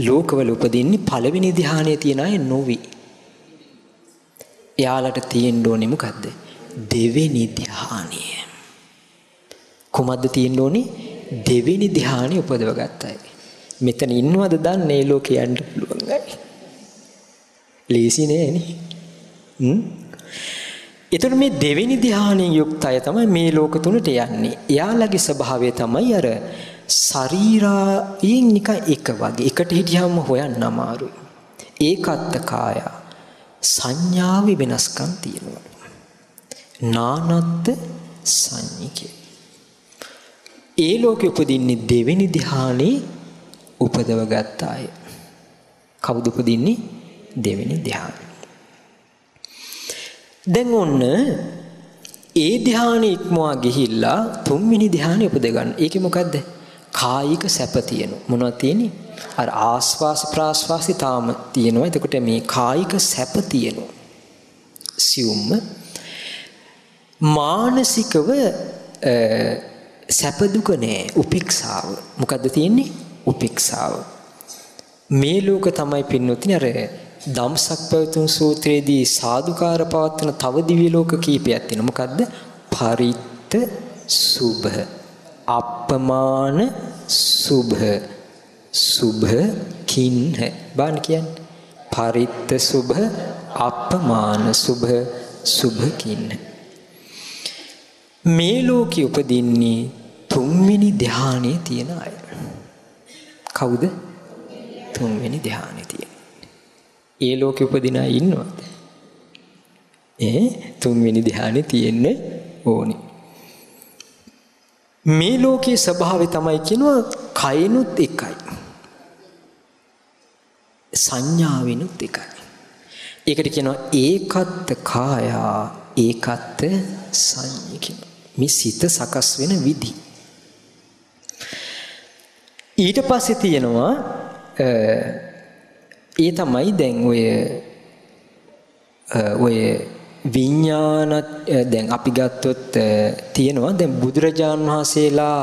Speaker 1: ලෝකවල උපදින්නේ පළවෙනි ධ්‍යානයේ තියෙන අය නොවේ. එයාලට තියෙන්න ඕනේ මොකද්ද? දෙවෙනි ධ්‍යානය. කොහොමද තියෙන්න ඕනේ? දෙවෙනි ධ්‍යානෙ උපදව ගත්තයි. මෙතන ඉන්නවද දන්නේ ලෝකේ යන්න පුළුවන් අය. ලේසි නෑනේ. හ්ම්. ඒතර මේ දෙවෙනි ධ්‍යානයෙන් යුක්ත අය තමයි මේ ලෝක තුනට යන්නේ. එයාලගේ ස්වභාවය තමයි අර ශරීරයෙන් නිකන් එක වගේ. එකට හිටියාම හොයන්න අමාරුයි. ඒකත්ත කායා සංඥාවේ වෙනස්කම් තියෙනවා. නානත්ත් සංඤිකේ. ඒ ලෝකෙ උපදින්නේ දෙවෙනි ධ්‍යානෙ උපදව ගත්ත අය. කවුද උපදින්නේ? දෙවෙනි ධ්‍යානෙ. දැන් ඔන්න ඒ ධ්‍යානෙ ඉක්මවා ගිහිල්ලා තුන්වෙනි ධ්‍යානෙ උපද ගන්න. ඒකේ මොකද්ද? කායික සැප තියෙනවා. මොනවද තියෙන්නේ? අර ආස්වාස ප්‍රාස්වාසි තාම තියෙනවා. එතකොට මේ කායික සැප තියෙනවා. සියුම්ම මානසිකව සැප දුක නෑ උපේක්ෂාව. මොකද්ද තියෙන්නේ? උපේක්ෂාව. මේ ලෝක තමයි පින්නොතින අර ධම්සක් පැවතුම් සූත්‍රයේදී සාදුකාර පවත්වන තව දිව්‍ය ලෝක කීපයක් තියෙනවා. මොකද්ද? පරිත්ත සුභ අප්පමාන සුභ සුභ කින්හ. බාන කියන්නේ පරිත්ත සුභ අප්පමාන සුභ සුභ කින්හ. මේ ලෝකෙ උපදින්නේ තුන්වෙනි ධානයේ තියෙන අය. කවුද? තුන්වෙනි ධානයේ තියෙන. ඒ ලෝකෙ උපදින අය ඉන්නවද? ඒ තුන්වෙනි ධානයේ තියෙන්නේ ඕනේ. මේ ලෝකයේ ස්වභාවය තමයි කියනවා කයනුත් එකයි. සංඥාවෙනුත් එකයි. ඒකට කියනවා ඒකත්ත කායා ඒකත්ත සංඥා කියන. මේ සිත සකස් වෙන විදි. ඊට පස්සේ තියෙනවා ඒ තමයි දැන් ඔය ඔය විඥාන දැන් අපි ගත්තොත් තියෙනවා දැන් බුදුරජාන් වහන්සේලා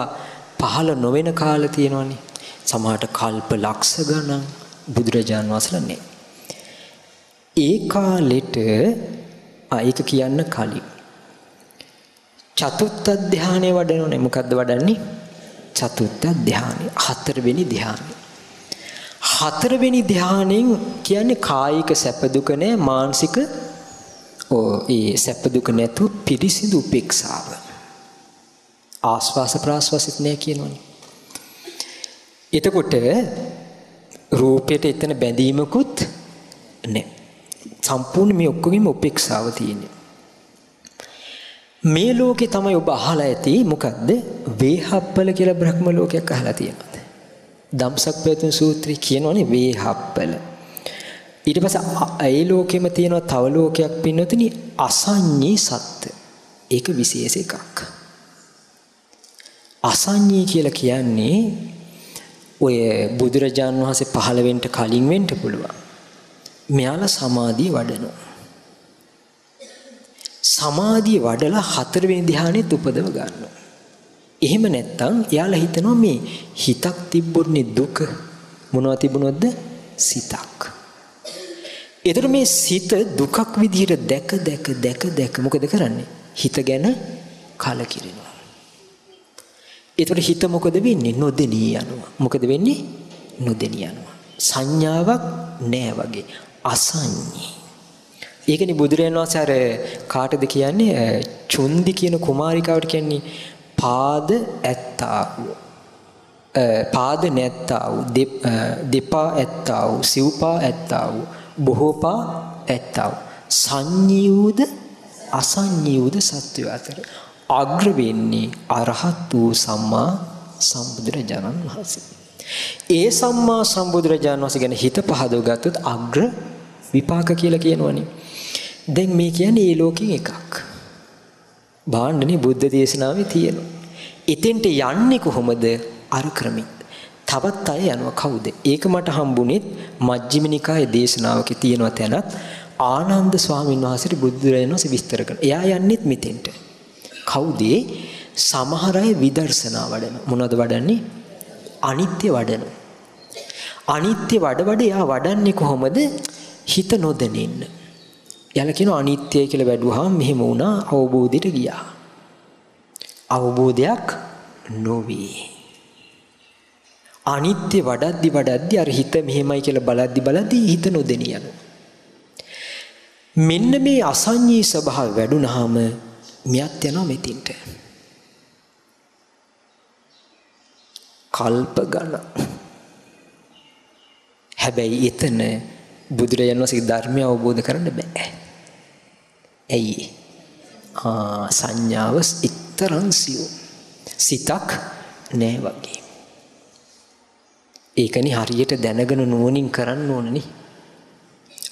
Speaker 1: පහළ නොවන කාල තියෙනවනේ සමහරට කල්ප ලක්ෂ ගණන් බුදුරජාන් වහන්සේලා නේ ඒ කාලෙට ඒක කියන්න කලින්. චතුත්ථ ධානය වඩනෝනේ. මොකද්ද වඩන්නේ? චතුත්ථ ධානය හතරවෙනි ධානය හතරවෙනි ධානයෙන් කියන්නේ කායික සැප දුක නෑ මානසික ඕ ඒ සැප දුක නැතු පිරිසිදු උපේක්ෂාව. ආස්වාස ප්‍රාස්වාසිත නෑ කියනවනේ එතකොට රූපයට එතන බැඳීමකුත් නෑ. සම්පූර්ණ මේ ඔක්කොගෙම උපේක්ෂාව තියෙන්නේ. මේ ලෝකේ තමයි ඔබ අහලා ඇති මොකද්ද? වේහප්පල කියලා බ්‍රහ්ම ලෝකයක් අහලා තියෙනවද? ධම්සක් පෙතුන් සූත්‍රය කියනවනේ වේහප්පල. ඊට පස්සේ ඒ ලෝකෙම තියෙනවා තව ලෝකයක් පින්නොතිනි අසඤ්ඤී සත්ත්‍ය. ඒක විශේෂ එකක්. අසඤ්ඤී කියලා කියන්නේ ඔය බුදුරජාන් වහන්සේ පහළ වෙන්න කලින් වෙන්න පුළුවන්. මෙයාලා සමාධිය වඩනවා. සමාධිය වඩලා හතරවෙනි ධ්‍යානෙත් උපදව ගන්නවා. එහෙම නැත්තම් එයාලා හිතනවා මේ හිතක් තිබ්බොත්නේ දුක මොනවද තිබුණොත්ද සිතක්. එතකොට මේ සිත දුකක් විදිහට දැක දැක දැක දැක මොකද කරන්නේ? හිත ගැන කලකිරෙනවා. එතකොට හිත මොකද වෙන්නේ? නොදෙනී යනවා. මොකද වෙන්නේ? නොදෙනී යනවා. සංඥාවක් නෑ වගේ. අසඤ්ඤී. ඒකනේ බුදුරජාණන් වහන්සේ අර කාටද කියන්නේ චුන්දි කියන කුමාරිකාවට කියන්නේ පාද ඇත්තා වූ පාද නැත්තා වූ දෙපා ඇත්තා වූ සිව්පා ඇත්තා වූ බොහෝපා ඇත්තව සංඤීවුද අසංඤීවුද සත්වය අතර අග්‍ර වෙන්නේ අරහත් වූ සම්මා සම්බුදුරජාණන් වහන්සේ. ඒ සම්මා සම්බුදුරජාණන් වහන්සේ ගැන හිත පහදව ගත්තොත් අග්‍ර විපාක කියලා කියනවනේ. දැන් මේ කියන්නේ ඒ ලෝකෙන් එකක්. බාණ්ඩනේ බුද්ධ දේශනාවේ තියෙනවා. එතෙන්ට යන්නේ කොහොමද? අර ක්‍රමී. තවත් අය යනවා කවුද? ඒක මට හම්බුනේත් මජ්ක්‍ධිම නිකායේ දේශනාවකේ තියෙනවා තැනත් ආනන්ද ස්වාමීන් වහන්සේට බුදුරජාණන් වහන්සේ විස්තර කරන. එයා යන්නෙත් මෙතෙන්ට. කවුද? සමහර අය විදර්ශනා වඩන. මොනවද වඩන්නේ? අනිත්‍ය වඩන. අනිත්‍ය වඩ වඩ එයා වඩන්නේ කොහොමද? හිත නොදැනෙන්න. යාලා කියනවා අනිත්‍යයි කියලා වැඩුවාම මෙහෙම වුණා අවබෝධයට ගියා. අවබෝධයක් නොවේ. අනිත්‍ය වඩද්දි වඩද්දි අර හිත මෙහෙමයි කියලා බලද්දි බලද්දි හිත නොදෙනී යනවා. මෙන්න මේ අසඤ්ඤී ස්වභාව වැඩුණාම මියත් යනවා මෙතින්ට. කල්ප ගණන්. හැබැයි එතන බුදුරජාණන් වහන්සේගේ ධර්මය අවබෝධ කරන්න බෑ. ඇයි? ආ සංඥාව ඉතරන් සියුම්. සිතක් නෑ වගේ. ඒකනේ හරියට දැනගෙන නුවණින් කරන්න ඕනනේ.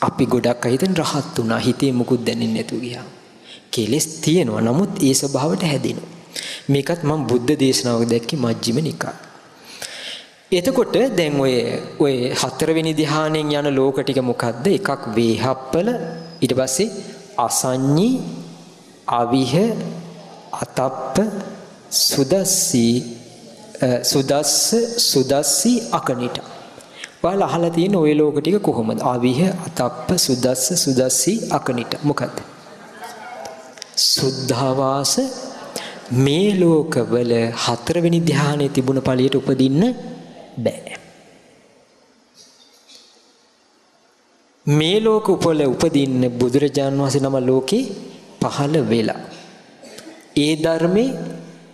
Speaker 1: අපි ගොඩක් අහිතෙන් රහත් වුණා. හිතේ මුකුත් දැනෙන්නේ නැතුව ගියා. කෙලස් තියෙනවා. නමුත් ඒ ස්වභාවයට හැදෙනවා. මේකත් මම බුද්ධ දේශනාවක දැක්කේ මජ්ක්‍ධිම නිකාය. එතකොට දැන් ඔය ඔය හතරවෙනි ධ්‍යානෙන් යන ලෝක ටික මොකද්ද? එකක් වේහප්පල ඊට පස්සේ අසඤ්ඤී අවිහ අතප්ප සුදස්සී සුදස්ස සුදස්සි අකනිට. ඔයාලා අහලා තියෙන ওই ලෝක ටික කොහොමද? ආවිහ අතප්ප සුදස්ස සුදස්සි අකනිට. මොකද්ද? සුද්ධාවාස මේ ලෝකවල හතරවෙනි ධ්‍යානයේ තිබුණ ඵලියට උපදින්න බෑ. මේ ලෝක උපල උපදින්න බුදුරජාන් වහන්සේ නම ලෝකේ පහළ වෙලා. ඒ ධර්මේ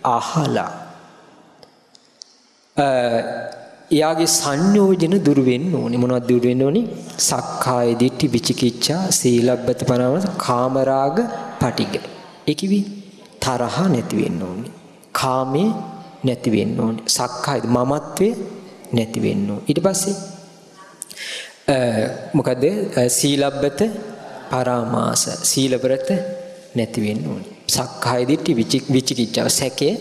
Speaker 1: අහලා එයාගේ සංයෝජන දුරු වෙන්න ඕනේ මොනවද දුරු වෙන්න ඕනේ සක්කාය දිට්ඨි විචිකිච්ඡා සීලබ්බත පරමත කාමරාග පටිග ඒ කිවි තරහ නැති වෙන්න ඕනේ. කාමේ නැති වෙන්න ඕනේ. සක්කාය මමත්වේ නැති වෙන්න ඕනේ. ඊට පස්සේ මොකද සීලබ්බත පරාමාස. සීලවරත නැති වෙන්න ඕනේ. සක්කාය දිට්ඨි විචිකිච්ඡා සැකේ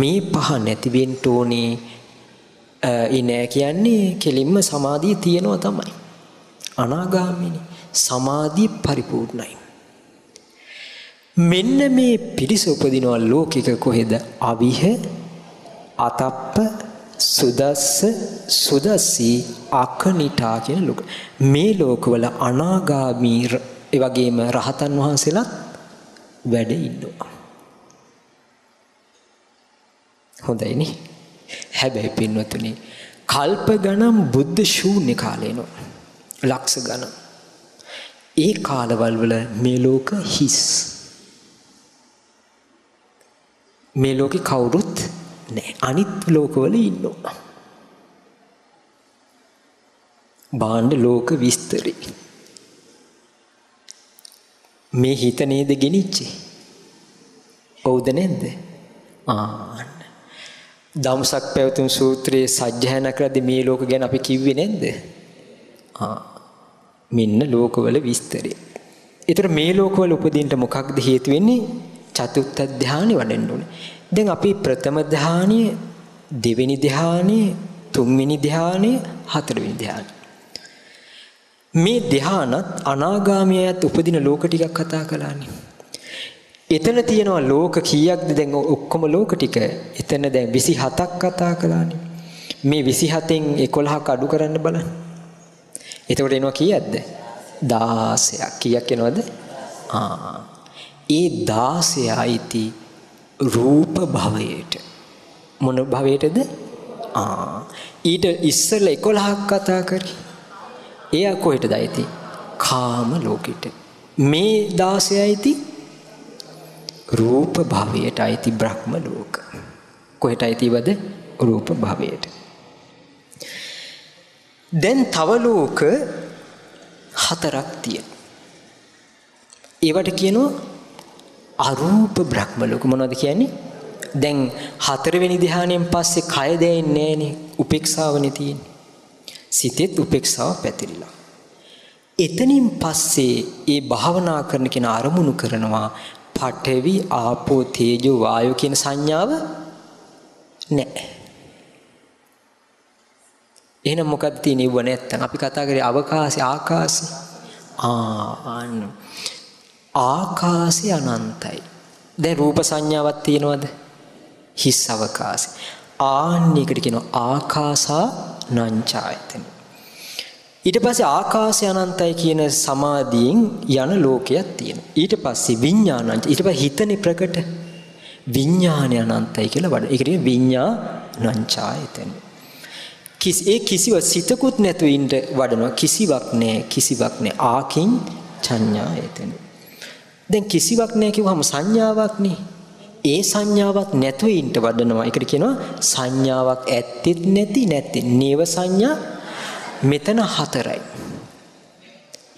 Speaker 1: මේ පහ නැති වෙන්න ඕනේ. ඒ නෑ කියන්නේ කෙලින්ම සමාධිය තියෙනවා තමයි. අනාගාමිනි. සමාධිය පරිපූර්ණයි. මෙන්න මේ පිරිස උපදිනවා ලෝකික කොහෙද? අවිහ අතප්ප සුදස්ස සුදස්සී අකනිටා කියන ලෝක. මේ ලෝකවල අනාගාමී ඒ වගේම රහතන් වහන්සේලාත් වැඩ ඉන්නවා. හොඳයිනේ. හැබැයි පින්වතුනි කල්ප ගණන් බුද්ධ ශූන්‍ය කාලේනෝ ලක්ෂ ගණන් ඒ කාලවල වල මේ ලෝක හිස් මේ ලෝකේ කවුරුත් නැහැ අනිත් ලෝකවල ඉන්නවා. බාණ්ඩ ලෝක විස්තරي මේ හිත නේද ගෙනිච්චේ? ඔව්ද නැද්ද? ආන්න. දම්සක් පැවතුම් සූත්‍රයේ සජ්ජහායනා කරද්දී මේ ලෝක ගැන අපි කිව්වේ නැද්ද? ආ. මෙන්න ලෝකවල විස්තරය. ඒතර මේ ලෝකවල උපදින්න මොකක්ද හේතු වෙන්නේ? චතුත්ථ ධානය වඩන්න ඕනේ. දැන් අපි ප්‍රථම ධානය, දෙවෙනි ධානය, තුන්වෙනි ධානය, හතරවෙනි ධානය. මේ ධානත් අනාගාමියයත් උපදින ලෝක ටිකක් කතා කළානේ. එතන තියෙනවා ලෝක කීයක්ද දැන් ඔක්කොම ලෝක ටික. එතන දැන් 27ක් කතා කළානේ. මේ 27න් 11ක් අඩු කරන්න බලන්න. එතකොට එනවා කීයක්ද? 16ක්. කීයක් එනවද? ආ. ඒ 16 අයිති රූප භවයට. මොන භවයටද? ආ. ඊට ඉස්සෙල්ලා 11ක් කතා කරේ. එයා කොහෙටද අයිති? කාම ලෝකෙට. මේ 16 අයිති රූප භවයට අයිති බ්‍රහ්ම ලෝක. කොහෙට අයිතිවද? රූප භවයට. දැන් තව ලෝක හතරක් තියෙනවා. ඒවට කියනවා අරූප බ්‍රහ්ම ලෝක මොනවද කියන්නේ? දැන් හතරවෙනි ධ්‍යානයෙන් පස්සේ කය දැනෙන්නේ නැහනේ. උපේක්ෂාවනේ තියෙන්නේ. සිතෙත් උපේක්ෂාව පැතිරිලා. එතනින් පස්සේ ඒ භාවනා කරන කෙනා අරමුණු කරනවා පඨවි ආපෝ තේජෝ වායෝ කියන සංඥාව නැහැ. එහෙනම් මොකක්ද තියෙන්නේ ඉව නැත්තම් අපි කතා කරේ අවකාශය ආකාශය. ආන්න. ආකාශය අනන්තයි. දැන් රූප සංඥාවක් තියෙනවද? හිස් අවකාශය. ආන්නයකට කියනවා ආකාසා නංචායතන. ඊට පස්සේ ආකාශය අනන්තයි කියන සමාධියෙන් යන ලෝකයක් තියෙනවා. ඊට පස්සේ විඥානං ඊට පස්සේ හිතනේ ප්‍රකට විඥානය අනන්තයි කියලා වඩ. ඒකට කියන විඥානංචායතන. කිසි ඒ කිසිව සිතකුත් නැතුව ඉන්න වඩනවා කිසිවක් නැහැ කිසිවක් නැහැ ආකින් චඤ්ඤායතන. දැන් කිසිවක් නැහැ කිව්වම සංඥාවක් නේ. ඒ සංඥාවක් නැතුව ඉන්න වඩනවා. ඒකට කියනවා සංඥාවක් ඇත්තෙත් නැති නැති. නේව සංඥා මෙතන හතරයි.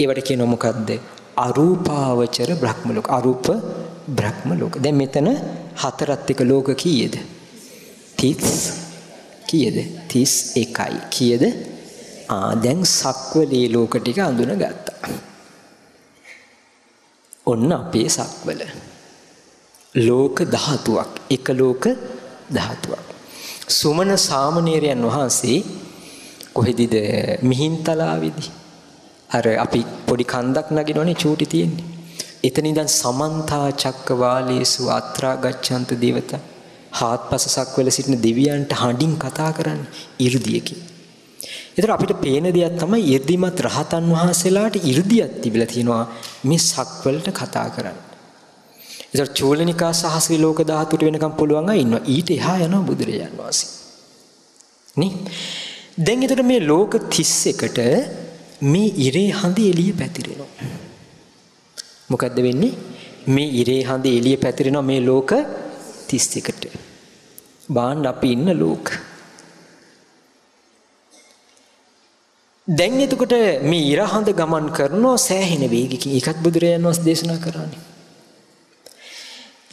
Speaker 1: ඒවට කියනවා මොකද්ද? අරූපාවචර බ්‍රහ්ම ලෝක. අරූප බ්‍රහ්ම ලෝක. දැන් මෙතන හතරත් එක ලෝක කීයද? 30 කීයද? 31යි. කීයද? ආ දැන් සක්වලේ ලෝක ටික අඳුනගත්තා. ඔන්න අපේ සක්වල. ලෝක ධාතුවක්. එක ලෝක ධාතුවක්. සුමන සාමණේරයන් වහන්සේ කොහෙදද? මිහින්තලාවේදී. අර අපි පොඩි කන්දක් නගිනවනේ චූටි තියෙන්නේ. එතන ඉඳන් සමන්තා චක්කවාලේසු අත්‍රා ගච්ඡන්ත දේවතා හාත්පස සක්වල සිටින දෙවියන්ට හඬින් කතා කරන්නේ 이르දියකින් ඒතර අපිට පේන දෙයක් තමයි 이르දිමත් රහතන් වහන්සේලාට 이르දියක් තිබිලා තියෙනවා. මේ සක්වලට කතා කරන්න. ඒතර චූලනිකා සහ ශ්‍රී ලෝක ධාතුට වෙනකම් පුළුවන් අය ඉන්නවා. ඊට එහා යනවා බුදුරජාන් වහන්සේ. නේ? දැන් එතකොට මේ ලෝක 31ට මේ ඉරේ හඳ එළිය පැතිරෙනවා. මොකද්ද වෙන්නේ? මේ ඉරේ හඳ එළිය පැතිරෙනවා මේ ලෝක 31ට. බාන්න අපි ඉන්න ලෝක. දැන් එතකොට මේ ඉර හඳ ගමන් කරනවා සෑහෙන වේගකින්. ඒකත් බුදුරජාණන් වහන්සේ දේශනා කරන්නේ.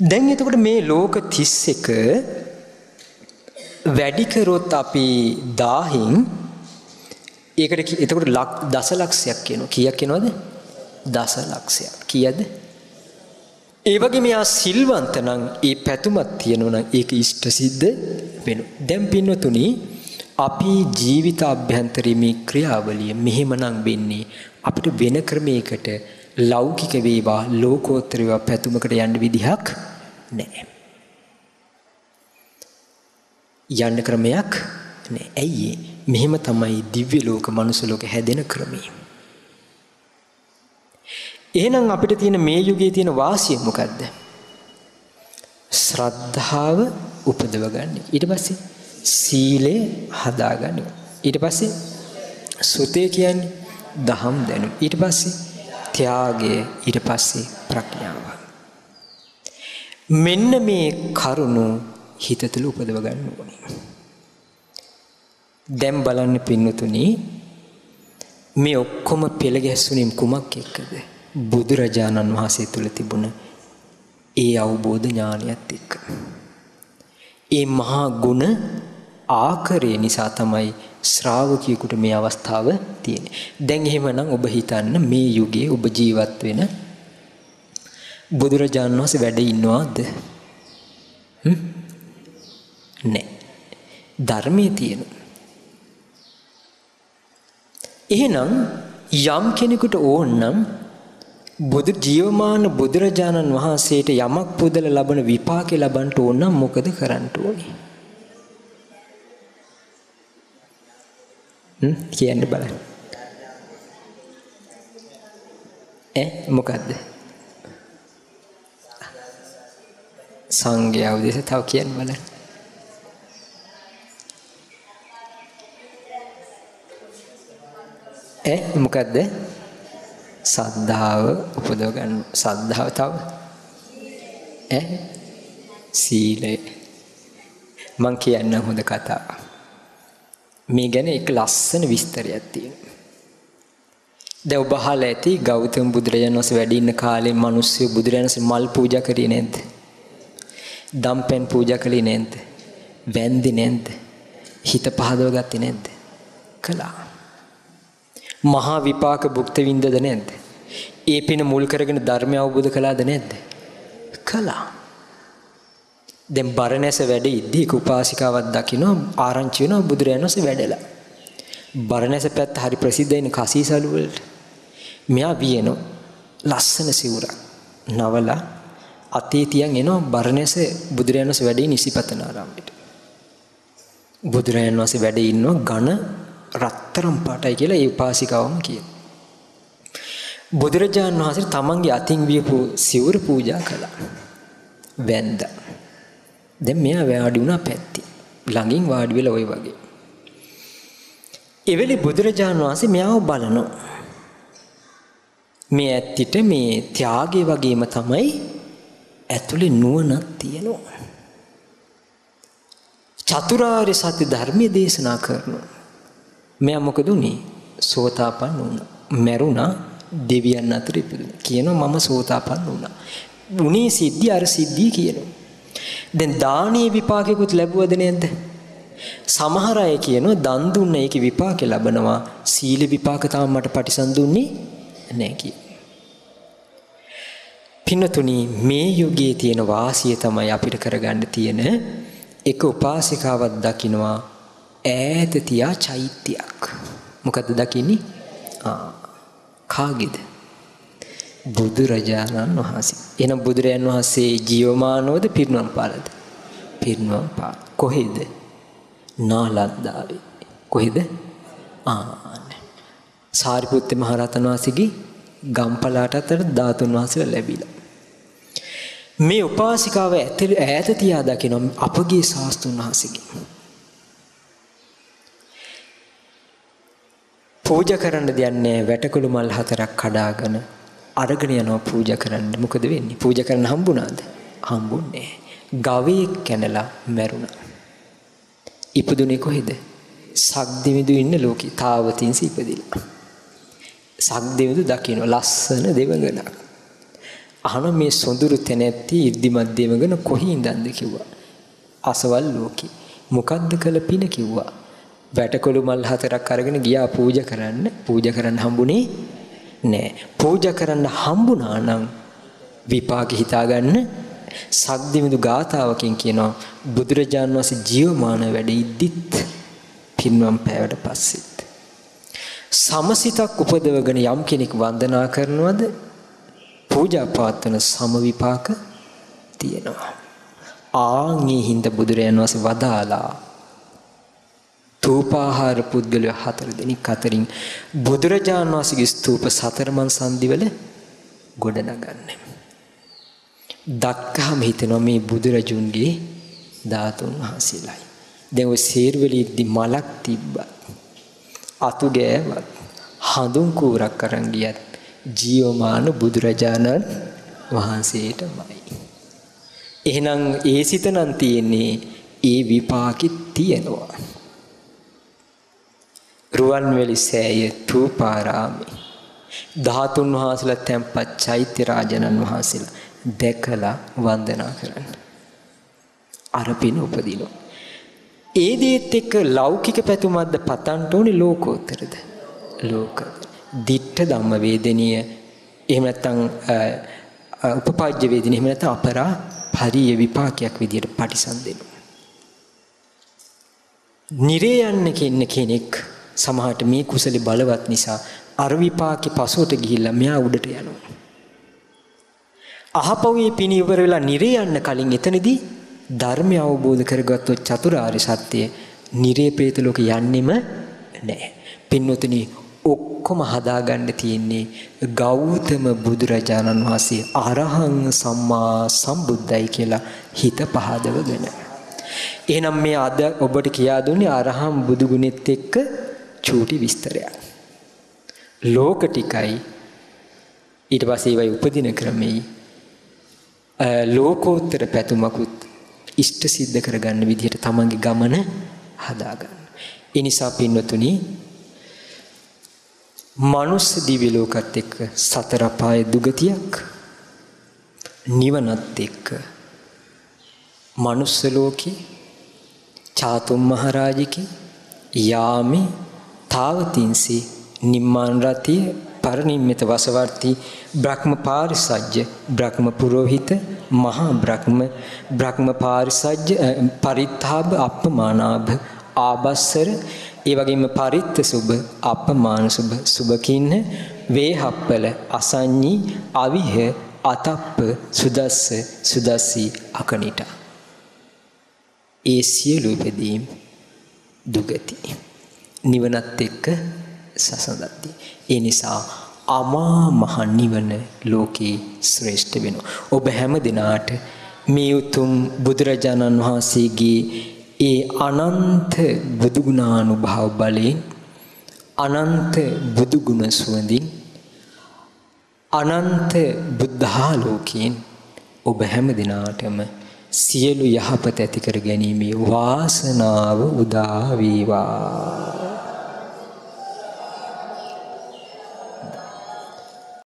Speaker 1: දැන් එතකොට මේ ලෝක 31 වැඩි කරොත් අපි 1000න් ඒකට එතකොට දසලක්ෂයක් කියනවා. කීයක් කියනවද? දසලක්ෂයක්. කීයද? ඒ වගේ මෙයා සිල්වන්ත නම් ඒ පැතුමක් තියෙනවා නම් ඒක ඉෂ්ට සිද්ධ වෙනවා. දැන් පින්වතුනි අපි ජීවිත අභ්‍යන්තරයේ මේ ක්‍රියාවලිය මෙහෙමනම් වෙන්නේ අපිට වෙන ක්‍රමයකට ලෞකික වේවා ලෝකෝත්තර වේවා පැතුමකට යන්න විදිහක් නැහැ. යන්න ක්‍රමයක් නැහැ. ඇයි මෙහෙම තමයි දිව්‍ය ලෝක මනුස්ස ලෝක හැදෙන ක්‍රමය. එහෙනම් අපිට තියෙන මේ යුගයේ තියෙන වාසිය මොකද්ද? ශ්‍රද්ධාව උපදව ගන්න. ඊට පස්සේ සීලය හදාගන්න. ඊට පස්සේ සුතේ කියන්නේ දහම් දැනුම. ඊට පස්සේ ත්‍යාගය, ඊට පස්සේ ප්‍රඥාව. මෙන්න මේ කරුණු හිත තුළ උපදව ගන්න ඕනේ. දැන් බලන්න පින්නතුනි මේ ඔක්කොම පෙළ ගැස්සුනේ කුමක් එක්කද? බුදුරජාණන් වහන්සේ තුල තිබුණ ඒ අවබෝධ ඥානයත් එක්ක. ඒ මහා ගුණ ආකරය නිසා තමයි ශ්‍රාවකියෙකුට මේ අවස්ථාව තියෙන්නේ. දැන් එහෙමනම් ඔබ හිතන්න මේ යුගයේ ඔබ ජීවත් වෙන බුදුරජාණන් වහන්සේ වැඩ ඉන්නවද? හ්ම්? නෑ. ධර්මයේ තියෙන. එහෙනම් යම් කෙනෙකුට ඕන නම් බුදු ජීවමාන බුදුරජාණන් වහන්සේට යමක් පුදල ලබන විපාකේ ලබන්න ඕන නම් මොකද කරන්න ඕනේ? කියන්න බලන්න. ඈ මොකද්ද? සංඝයා උදෙස තව කියන්න බලන්න. ඈ මොකද්ද? සද්ධාව උපදව ගන්න සද්ධාව තව ඈ සීලය මං කියන්න හොඳ කතාවක් මේ ගැන එක ලස්සන විස්තරයක් තියෙනවා දැන් ඔබ අහලා ඇති ගෞතම බුදුරජාණන් වහන්සේ වැඩ ඉන්න කාලේ මිනිස්සු බුදුරජාණන් වහන්සේ මල් පූජා කරේ නැද්ද? දම්පැන් පූජා කළේ නැද්ද? වැන්දි නැද්ද? හිත පහදව ගත්තේ නැද්ද? කළා. මහා විපාක භුක්ත විඳද නැද්ද? ඒ පින මුල් කරගෙන ධර්මය අවබෝධ කළාද නැද්ද? කළා. දැන් බරණැස වැඩ ඉද්දී එක උපාසිකාවක් දකින්න ආරංචි වෙනවා බුදුරයන් වහන්සේ වැඩලා. බරණැස පැත්ත හරි ප්‍රසිද්ධයිනේ කසීසලු වලට. මෙයා වියනෝ ලස්සන සිවුරක්. නවලා අතේ තියන් එනවා බරණැස බුදුරයන් වහන්සේ වැඩේ නිසිපතනාරාමයට. බුදුරයන් වහන්සේ වැඩ ඉන්නවා ඝන රත්තරම් පාටයි කියලා ඒ උපාසිකාවම කියනවා. බුදුරජාණන් වහන්සේ තමන්ගේ අතින් වියපු සිවුර පූජා කළා. වැන්ද. දැන් මෙයා වාඩි වුණා පැත්තේ. ළඟින් වාඩි වෙලා ওই වගේ. එවෙලේ බුදුරජාණන් වහන්සේ මෙයාව බලනවා. මේ ඇත්තිට මේ ත්‍යාගය වගේම තමයි ඇතුලේ නුවණක් තියෙනවා. චතුරාර්ය සත්‍ය ධර්මයේ දේශනා කරනවා. මෙයා මොකද උනේ? සෝතාපන්න වුණා. මැරුණා දෙවියන් අතර ඉපදුණා. කියනවා මම සෝතාපන්න වුණා. උනේ සිද්ධි අර සිද්ධිය කියනවා. දැන් දානීය විපාකෙකුත් ලැබුවද නැද්ද? සමහර අය කියනවා දන් දුන්න ඒකේ විපාකෙ ලබනවා. සීල විපාක තාම මට පටිසන් දුන්නේ නැහැ කිය. පින්නතුනි මේ යුගයේ තියෙන වාසිය තමයි අපිට කරගන්න තියෙන එක උපාසිකාවක් දකින්නවා ඈත තියා චෛත්‍යයක්. මොකද්ද දකින්නේ? ආ කාගේද? බුදුරජාණන් වහන්සේ. එහෙනම් බුදුරයන් වහන්සේ ජීවමානවද පිරිනුවම් පාලද? පිරිනුවම් පාල. කොහෙද? නාලන්දාවේ. කොහෙද? ආන්න. සාරිපුත්ත මහරහතන් වහන්සේගේ ගම්පලාට අතර ධාතුන් වහන්සේලා ලැබිලා. මේ උපාසිකාව ඇතුළ ඈත තියා දකින අපගේ ශාස්ත්‍රුන් වහන්සේගෙන්. පූජා කරන්න දෙන්නේ වැටකුළු මල් හතරක් කඩාගෙන අරගෙන යනවා පූජා කරන්න. මොකද වෙන්නේ? පූජා කරන්න හම්බුණාද? හම්බුන්නේ. ගවයෙක් කැනලා මැරුණා. ඉපදුනේ කොහෙද? සක්දිවිදු ඉන්න ලෝකේ තාවතින්ස ඉපදිලා. සක්දිවිදු දකින්න ලස්සන දෙවඟනක්. අහන මේ සොඳුරු තැනැත්ති ඉද්දිමත් දෙවඟන කොහි ඉඳන්ද කිව්වා. අසවල් ලෝකේ. මොකද්ද කළ පින කිව්වා. වැටකොළු මල් හතරක් අරගෙන ගියා පූජා කරන්න. පූජා කරන්න හම්බුනේ නෑ. පූජා කරන්න හම්බුණා නම් විපාක හිතාගන්න සක්දිවිදු ගාතාවකින් කියනවා බුදුරජාණන් වහන්සේ ජීවමාන වැඩ ඉද්දිත් පින්වම් පෑවට පස්සෙත් සමසිතක් උපදවගෙන යම් කෙනෙක් වන්දනා කරනවද පූජා පාත්වන සම විපාක තියෙනවා ආන්ගේ හින්ද බුදුරජාණන් වහන්සේ වදාලා තූපාහාර පුද්ගලයෝ හතර දෙනෙක් අතරින් බුදුරජාණන් වහන්සේගේ ස්තූප සතරමන් සන්දිවල ගොඩනගන්නේ. දක්කහම හිතෙනවා මේ බුදුරජුන්ගේ ධාතුන් වහන්සේලායි. දැන් ඔය සේරුවලීද්දි මලක් තිබ්බත් අතු ගෑවත් හඳුන් කූරක් අරන් ගියත් ජීවමාන බුදුරජාණන් වහන්සේටමයි. එහෙනම් ඒ සිත නම් තියෙන්නේ ඒ විපාකෙත් තියෙනවා. රුවන්වැලි සෑය තූපාරාමේ ධාතුන් වහන්සේලා තැන්පත් චෛත්‍ය රාජනන් වහන්සේලා දැකලා වන්දනා කරන්න. අර පින උපදිනවා. ඒ දේත් එක්ක ලෞකික පැතුමක්ද පතන්ට ඕනේ ලෝකෝත්තරද? ලෝක. දිට්ඨ ධම්ම වේදනීය එහෙම නැත්නම් උපපාජ්‍ය වේදින එහෙම නැත්නම් අපරා පරිය විපාකයක් විදියට පටිසන්දෙනවා. නිරේ යන්න කෙනෙක් සමහරට මේ කුසලේ බලවත් නිසා අර විපාකේ පසුවට ගිහිල්ලා මෙයා උඩට යනවා. අහපොවේ පිණ ඉවර වෙලා නිරේ යන්න කලින් එතනදී ධර්මය අවබෝධ කරගත්තොත් චතුරාර්ය සත්‍ය නිරේ പ്രേත ලෝක යන්නෙම නැහැ. පින්වතුනි ඔක්කොම හදාගන්න තියෙන්නේ ගෞතම බුදුරජාණන් වහන්සේ අරහං සම්මා සම්බුද්දයි කියලා හිත පහදවගෙන. එහෙනම් මේ අද ඔබට කියා දුන්නේ අරහම් බුදු ගුණෙත් එක්ක චූටි විස්තරයක්. ලෝක ටිකයි ඊට පස්සේ ඒවයි උපදින ක්‍රමෙයි ලෝකෝත්තර පැතුමකුත් ඉෂ්ට සිද්ධ කරගන්න විදිහට තමන්ගේ ගමන හදාගන්න. ඒ නිසා පින්වතුනි මනුස්ස දිව්‍ය ලෝකත් එක්ක සතර පාය දුගතියක් නිවනත් එක්ක මනුස්ස ලෝකේ චාතුම් මහරජිකේ යාමේ තාවතින්සි නිම්මාන රතිය පරිනිම්මිත වසවර්ති බ්‍රහ්ම පාරිසජ්‍ය බ්‍රහ්ම පුරোহিত මහා බ්‍රහ්ම බ්‍රහ්ම පාරිසජ්‍ය පරිත්තාබ අපමානාභ ආබස්සර ඒ වගේම පරිත්ත සුබ අපමාන සුබ සුබකින්න වේහප්පල අසඤ්ඤී අවිහ අතප්ප සුදස්ස සුදස්සී අකනිට. ඒ සියලු ඉදීම් දුගති. නිවනත් එක්ක සසඳද්දී ඒ නිසා අමා මහ නිවන ලෝකේ ශ්‍රේෂ්ඨ වෙනවා. ඔබ හැම දිනාට මේ උතුම් බුදුරජාණන් වහන්සේගේ ඒ අනන්ත බුදුගුණානුභාව බලයෙන් අනන්ත බුදුගුණ සුවඳින් අනන්ත බුද්ධාලෝකයෙන් ඔබ හැම දිනාටම සියලු යහපත ඇති කර ගැනීමේ වාසනාව උදා වේවා.